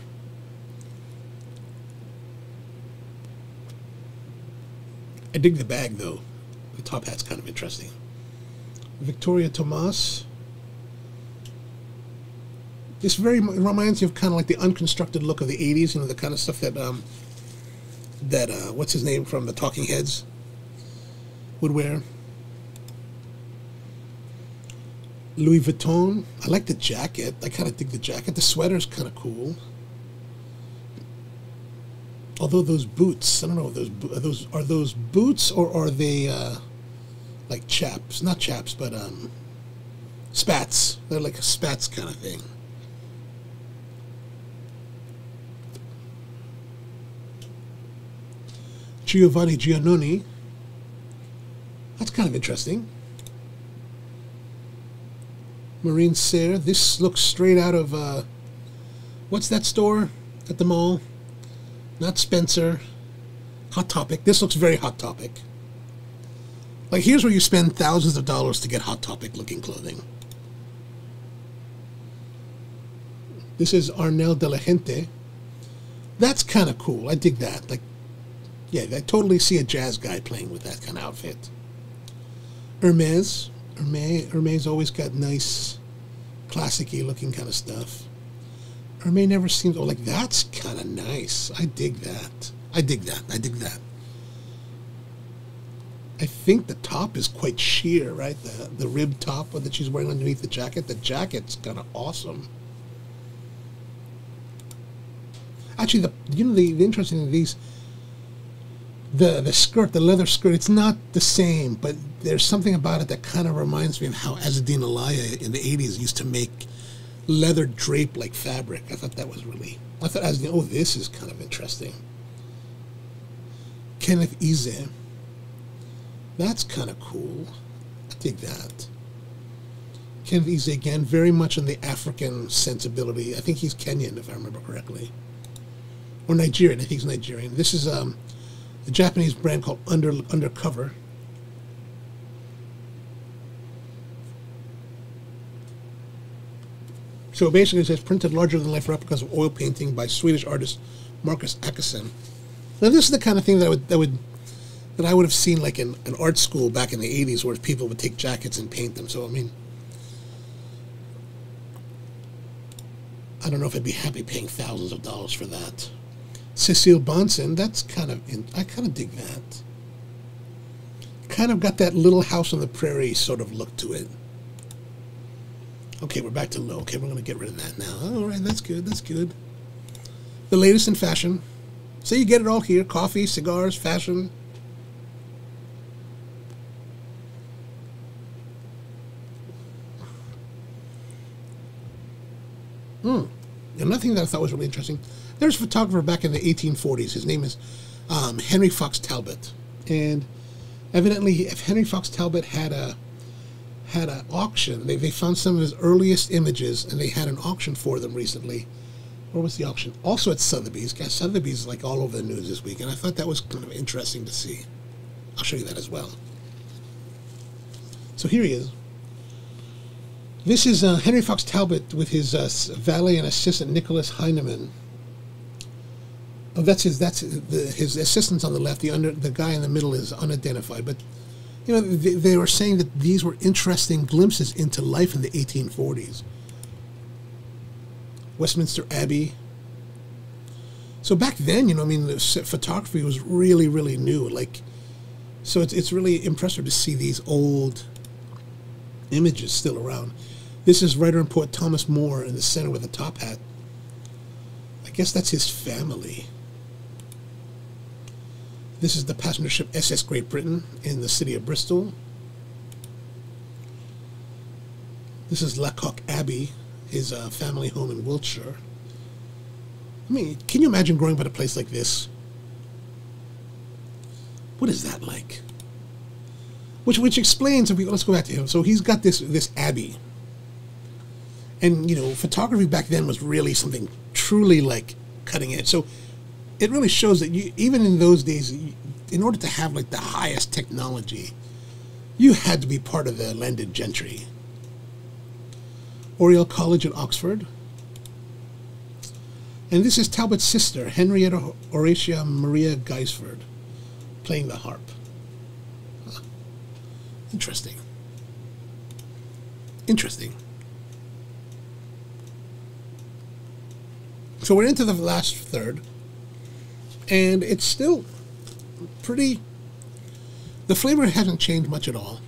I dig the bag, though. Top hat's kind of interesting. Victoria Tomas. This very reminds me of kind of like the unconstructed look of the 80s, you know, the kind of stuff that, um, that, uh, what's his name from the Talking Heads would wear. Louis Vuitton. I like the jacket. I kind of dig the jacket. The sweater's kind of cool. Although those boots, I don't know, those are those are those boots or are they uh, like chaps? Not chaps, but um, spats. They're like a spats kind of thing. Giovanni Giannone. That's kind of interesting. Marine Serre. This looks straight out of, uh, what's that store at the mall? Not Spencer. Hot Topic. This looks very Hot Topic. Like, here's where you spend thousands of dollars to get Hot Topic looking clothing. This is Arnel de la Gente. That's kind of cool. I dig that. Like, yeah, I totally see a jazz guy playing with that kind of outfit. Hermes. Hermes, Hermes always got nice, classicy looking kind of stuff. Hermes never seems, oh, like that's kind of nice. I dig that. I dig that. I dig that. I think the top is quite sheer, right? The the rib top that she's wearing underneath the jacket. The jacket's kind of awesome. Actually, the you know the, the interesting thing these the the skirt, the leather skirt, it's not the same, but there's something about it that kind of reminds me of how Azzedine Alaïa in the 80s used to make leather drape like fabric. I thought that was really, I thought Azzedine, oh, this is kind of interesting. Kenneth Ize, that's kind of cool. I dig that. Kenneth Ize, again, very much in the African sensibility. I think he's Kenyan, if I remember correctly. Or Nigerian, I think he's Nigerian. This is um, a Japanese brand called Under Undercover. So basically, it says printed larger than life replicas of oil painting by Swedish artist Markus Åkesson. Now, this is the kind of thing that I would that would that I would have seen like in an art school back in the '80s, where people would take jackets and paint them. So I mean, I don't know if I'd be happy paying thousands of dollars for that. Cecilie Bahnsen, that's kind of in, I kind of dig that. Kind of got that little house on the prairie sort of look to it. Okay, we're back to Loewe. Okay, we're going to get rid of that now. All right, that's good. That's good. The latest in fashion. So you get it all here coffee, cigars, fashion. Hmm. Another thing that I thought was really interesting there's a photographer back in the 1840s. His name is um, Henry Fox Talbot. And evidently, if Henry Fox Talbot had a had an auction. They, they found some of his earliest images and they had an auction for them recently. Where was the auction? Also at Sotheby's. Guys, Sotheby's is like all over the news this week, and I thought that was kind of interesting to see. I'll show you that as well. So here he is. This is uh, Henry Fox Talbot with his uh, valet and assistant Nicolaas Henneman. Oh, that's his. That's the, his assistant on the left. The under the guy in the middle is unidentified, but you know, they, they, were saying that these were interesting glimpses into life in the 1840s. Westminster Abbey. So back then, you know, I mean, photography was really, really new. Like, so it's, it's really impressive to see these old images still around. This is writer and poet Thomas Moore in the center with a top hat. I guess that's his family. This is the passenger ship SS Great Britain in the city of Bristol. This is Lacock Abbey, his uh, family home in Wiltshire. I mean, can you imagine growing up in a place like this? What is that like? Which which explains if we let's go back to him. So he's got this this abbey. And you know, photography back then was really something truly like cutting edge. So it really shows that you even in those days in order to have like the highest technology you had to be part of the landed gentry. Oriel college at oxford. And this is talbot's sister henrietta horatia maria gaisford playing the harp. Huh. interesting. Interesting so we're into the last third and it's still pretty. The flavor hasn't changed much at all.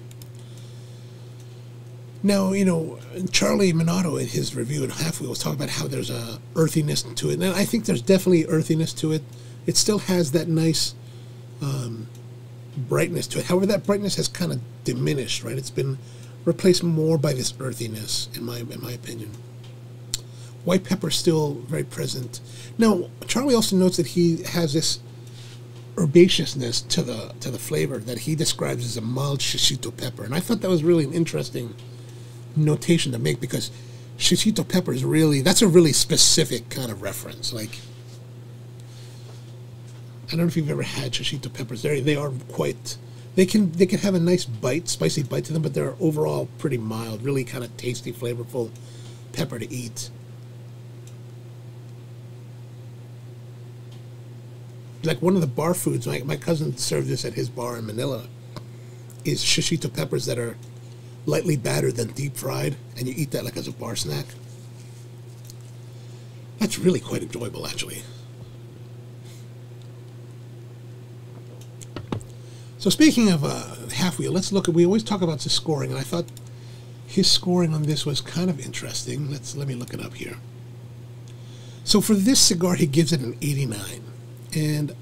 Now, you know, Charlie Minato in his review at Halfwheel was talking about how there's a earthiness to it, and I think there's definitely earthiness to it. It still has that nice um, brightness to it. However, that brightness has kind of diminished, right? It's been replaced more by this earthiness, in my in my opinion. White pepper still very present. Now, Charlie also notes that he has this herbaceousness to the to the flavor that he describes as a mild shishito pepper, and I thought that was really an interesting notation to make because shishito pepper is really that's a really specific kind of reference. Like I don't know if you've ever had shishito peppers. They they are quite they can they can have a nice bite, spicy bite to them, but they're overall pretty mild, really kind of tasty, flavorful pepper to eat. Like one of the bar foods. My, my cousin served this at his bar in Manila. Is shishito peppers that are lightly battered then deep fried, and you eat that like as a bar snack. That's really quite enjoyable, actually. So speaking of uh, halfwheel, let's look at. We always talk about the scoring, and I thought his scoring on this was kind of interesting. Let's let me look it up here. So for this cigar, he gives it an 89, and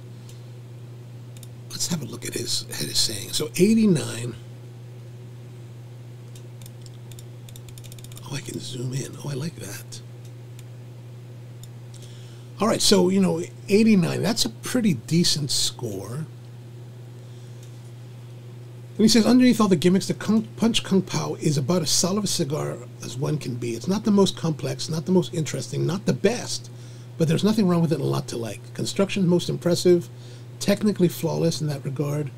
let's have a look at his at his saying. So 89. Oh, I can zoom in. Oh, I like that. All right, so you know, 89. That's a pretty decent score. And he says, underneath all the gimmicks, the Kung, Punch Kung Pow is about as solid a cigar as one can be. It's not the most complex, not the most interesting, not the best, but there's nothing wrong with it a lot to like. Construction is most impressive, technically flawless in that regard.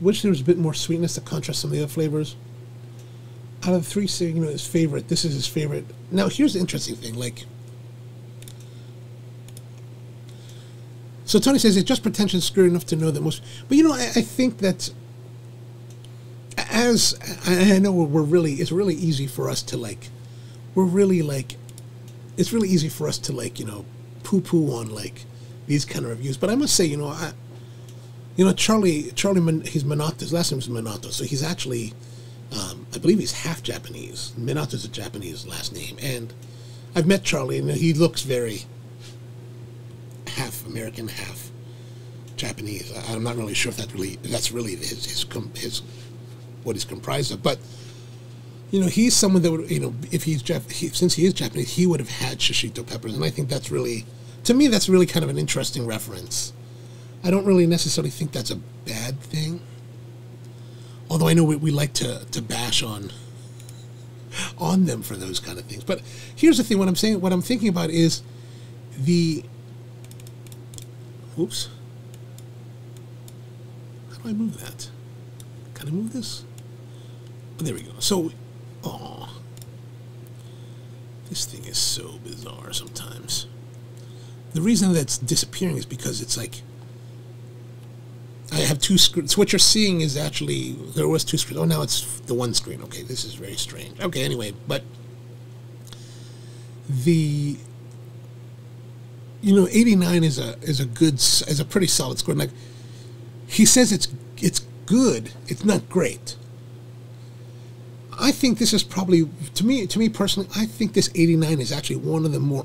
Wish there was a bit more sweetness to contrast some of the other flavors. Out of the three, you know, his favorite, this is his favorite. Now, here's the interesting thing, like, so Tony says it's just pretension screwed enough to know that most, but you know, I, I think that as I know we're really, it's really easy for us to like, we're really like, it's really easy for us to like, you know, poo poo on like these kind of reviews. But I must say, you know, I, you know, Charlie, Charlie, he's Minato. His last name is Minato, so he's actually, um, I believe he's half Japanese. Minato's a Japanese last name, and I've met Charlie, and he looks very half American, half Japanese. I'm not really sure if that really that's really his his his what he's comprised of. But you know, he's someone that would, you know, if he's Jeff, he, since he is Japanese, he would have had shishito peppers, and I think that's really, to me, that's really kind of an interesting reference. I don't really necessarily think that's a bad thing. Although I know we, we like to, to bash on on them for those kind of things. But here's the thing: what I'm saying, what I'm thinking about is the. Oops. How do I move that? Can I move this? Oh, There we go. So, oh, this thing is so bizarre sometimes. The reason that's disappearing is because it's like I have two screens. What you're seeing is actually there was two screens. Oh, now it's the one screen. Okay, this is very strange. Okay, anyway, but the you know 89 is a is a good is a pretty solid score. like he says it's it's good. It's not great. I think this is probably to me to me personally. I think this 89 is actually one of the more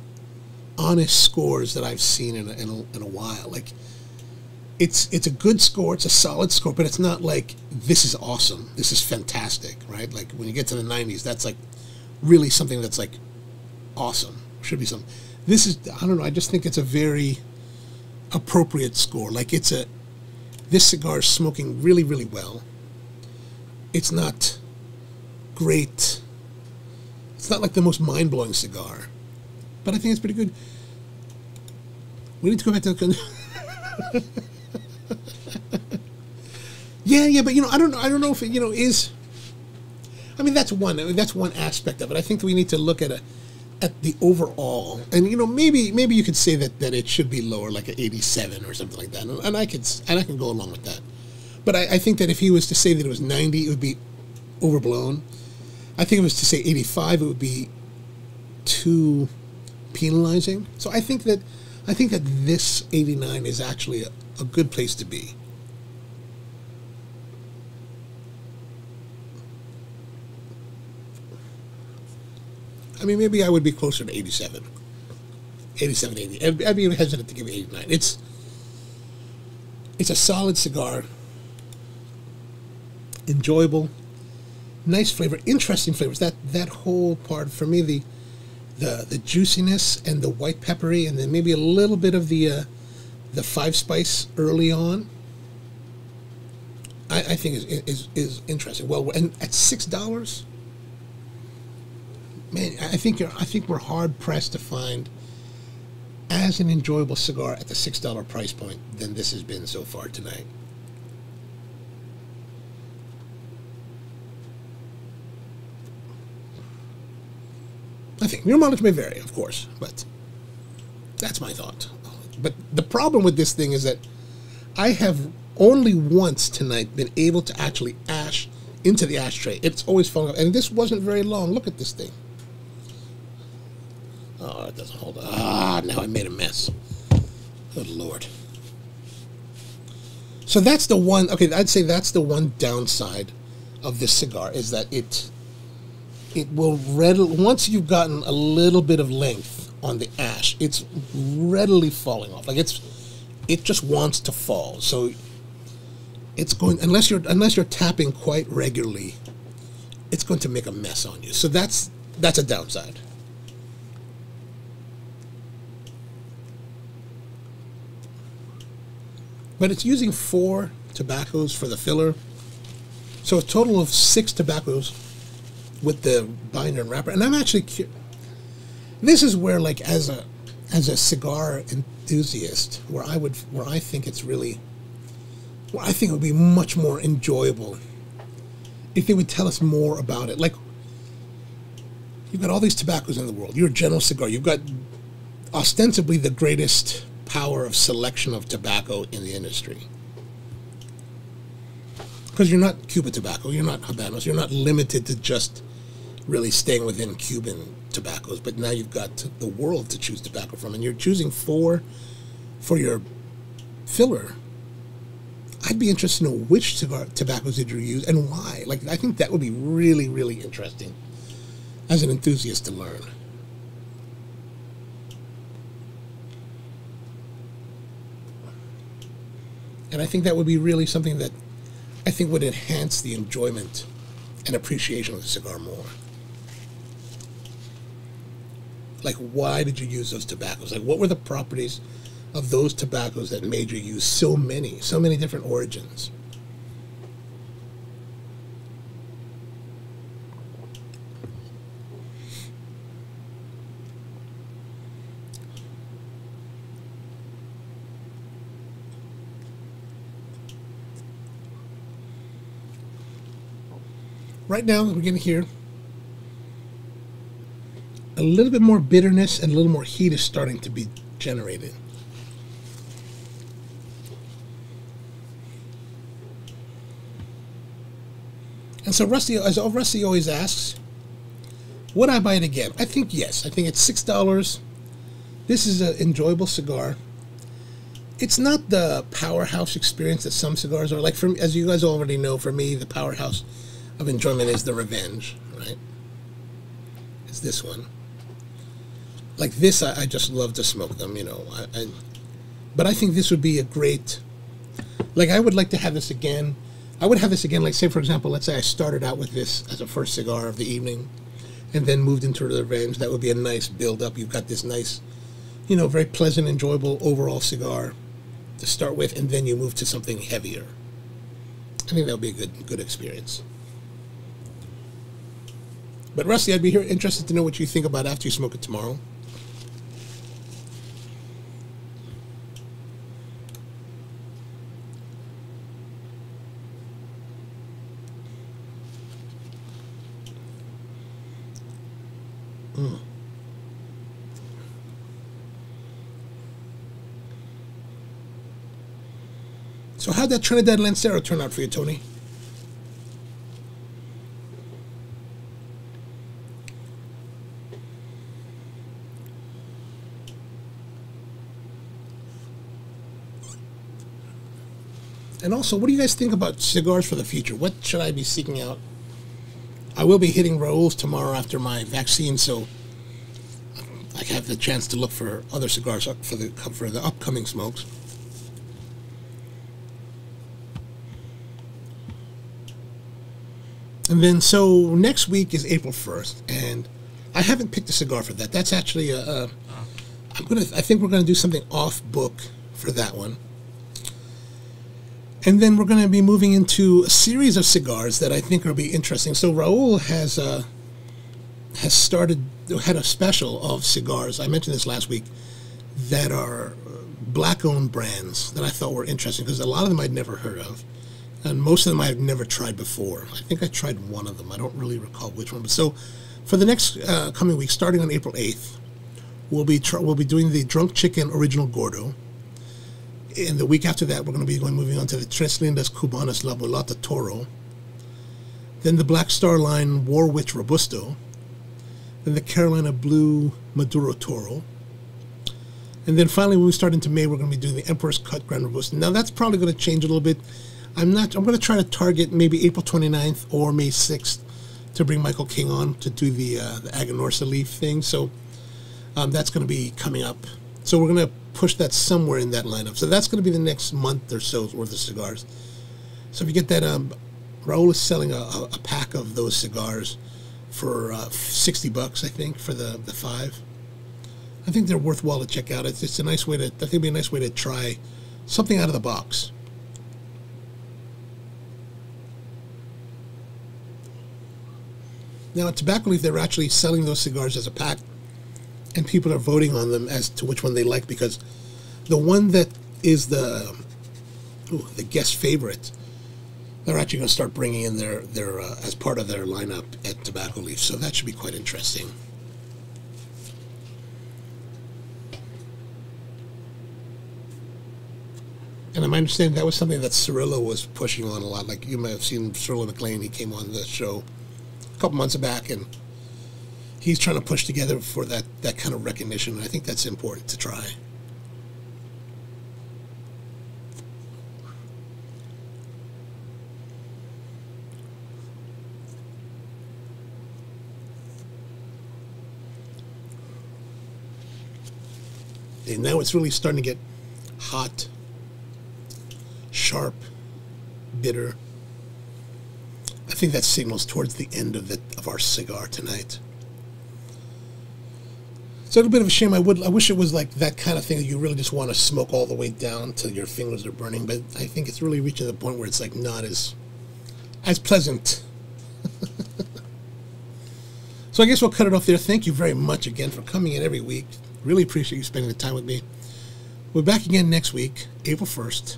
honest scores that I've seen in a, in a, in a while. Like it's it's a good score, it's a solid score, but it's not like this is awesome, this is fantastic, right? Like when you get to the 90s, that's like really something that's like awesome. Should be something. This is I don't know. I just think it's a very appropriate score. Like it's a this cigar is smoking really really well. It's not great. It's not like the most mind blowing cigar, but I think it's pretty good. We need to go back to the. yeah, yeah, but you know, I don't know. I don't know if it, you know is. I mean, that's one. I mean, that's one aspect of it. I think we need to look at a at the overall, and you know, maybe maybe you could say that that it should be lower, like an 87 or something like that, and, and I could and I can go along with that. But I, I think that if he was to say that it was 90, it would be overblown. I think if it was to say 85, it would be too penalizing. So I think that I think that this 89 is actually a, a good place to be. I mean, maybe I would be closer to 87. 87, 80. I'd, I'd be hesitant to give it 89. It's it's a solid cigar. Enjoyable nice flavor, interesting flavors. That that whole part for me, the the the juiciness and the white peppery, and then maybe a little bit of the uh, the five spice early on. I, I think is, is is interesting. Well, and at six dollars, man, I think you're, I think we're hard pressed to find as an enjoyable cigar at the six dollar price point than this has been so far tonight. I think your mileage may vary, of course, but that's my thought. But the problem with this thing is that I have only once tonight been able to actually ash into the ashtray. It's always falling off, and this wasn't very long. Look at this thing. Oh, it doesn't hold. Up. Ah, now I made a mess. Good lord. So that's the one. Okay, I'd say that's the one downside of this cigar is that it it will readily once you've gotten a little bit of length on the ash, it's readily falling off. Like it's it just wants to fall. So it's going unless you're unless you're tapping quite regularly, it's going to make a mess on you. So that's that's a downside. But it's using four tobaccos for the filler. So a total of six tobaccos with the binder and wrapper. And I'm actually cu- this is where like as a as a cigar enthusiast, where I would where I think it's really where I think it would be much more enjoyable if they would tell us more about it. Like you've got all these tobaccos in the world. You're a general cigar. You've got ostensibly the greatest power of selection of tobacco in the industry. Because you're not Cubatabaco, you're not Habanos, you're not limited to just really staying within Cuban tobaccos, but now you've got the world to choose tobacco from, and you're choosing four for your filler. I'd be interested to know which tobaccos did you use and why. Like, I think that would be really, really interesting as an enthusiast to learn. And I think that would be really something that I think would enhance the enjoyment and appreciation of the cigar more. Like, why did you use those tobaccos? Like, what were the properties of those tobaccos that made you use so many, so many different origins? right now we're getting hear a little bit more bitterness and a little more heat is starting to be generated. And so Rusty, as Rusty always asks, would I buy it again? I think yes. I think it's six dollars. This is an enjoyable cigar. It's not the powerhouse experience that some cigars are. Like for as you guys already know, for me, the powerhouse of enjoyment is the revenge, right? It's this one. Like this, I, I just love to smoke them, you know. I, I, but I think this would be a great. Like I would like to have this again. I would have this again. Like say, for example, let's say I started out with this as a first cigar of the evening, and then moved into the revenge. That would be a nice build up. You've got this nice, you know, very pleasant, enjoyable overall cigar to start with, and then you move to something heavier. I think that would be a good good experience. But Rusty, I'd be here interested to know what you think about after you smoke it tomorrow. Mm. So how'd that Trinidad Lancero turn out for you, Tony? And also, what do you guys think about cigars for the future? What should I be seeking out? I will be hitting Rahul's tomorrow after my vaccine, so I have the chance to look for other cigars for the for the upcoming smokes. And then, so next week is April first, and I haven't picked a cigar for that. That's actually a. a I'm gonna. I think we're gonna do something off book for that one. And then we're going to be moving into a series of cigars that I think will be interesting. So Rahul has uh, has started had a special of cigars. I mentioned this last week that are black-owned brands that I thought were interesting because a lot of them I'd never heard of, and most of them I've never tried before. I think I tried one of them. I don't really recall which one. But so for the next uh, coming week, starting on April eighth, we'll be we'll be doing the Drunk Chicken Original Gordo in the week after that, we're going to be going moving on to the Tres Lindas Cubanas La Mulata Toro. Then the Black Star Line War Witch Robusto. Then the Carolina Blue Maduro Toro. And then finally, when we start into May, we're going to be doing the Emperor's Cut Grand Robusto. Now, that's probably going to change a little bit. I'm not. I'm going to try to target maybe April 29th or May 6th to bring Michael King on to do the uh, the Aganorsa leaf thing. So um, that's going to be coming up. So we're going to push that somewhere in that lineup. So that's going to be the next month or so's worth of cigars. So if you get that, um, Rahul is selling a, a pack of those cigars for uh, 60 bucks, I think, for the, the five. I think they're worthwhile to check out. It's, it's a nice way to, I think it'd be a nice way to try something out of the box. Now, at Tobacco Leaf, they're actually selling those cigars as a pack, and people are voting on them as to which one they like because the one that is the ooh, the guest favorite, they're actually going to start bringing in their their uh, as part of their lineup at Tobacco Leaf. So that should be quite interesting. And I'm understanding that was something that Cirillo was pushing on a lot. Like you might have seen Cirillo McLean, he came on the show couple months back, and he's trying to push together for that, that kind of recognition. I think that's important to try. And now it's really starting to get hot sharp, bitter. I think that signals towards the end of the of our cigar tonight. It's a little bit of a shame. I would I wish it was like that kind of thing that you really just want to smoke all the way down till your fingers are burning. But I think it's really reaching the point where it's like not as as pleasant. so I guess we'll cut it off there. Thank you very much again for coming in every week. Really appreciate you spending the time with me. We're back again next week, April 1st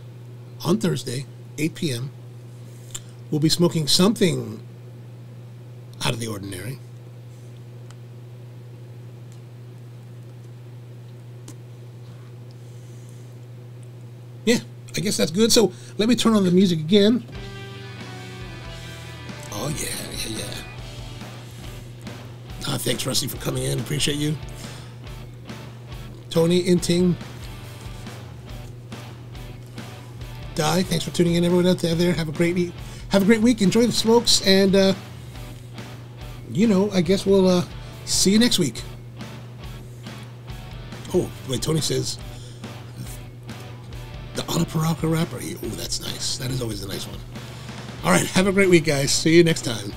on Thursday, 8 p.m. We'll be smoking something out of the ordinary. Yeah, I guess that's good. So let me turn on the music again. Oh, yeah, yeah, yeah. Ah, thanks, Rusty, for coming in. Appreciate you. Tony Inting, Die. Thanks for tuning in, everyone out there. Have a great have a great week. Enjoy the smokes, and uh, you know, I guess we'll uh, see you next week. Oh, wait, Tony says the Arapiraca wrapper. Oh, that's nice. That is always a nice one. All right, have a great week, guys. See you next time.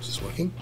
Is this working?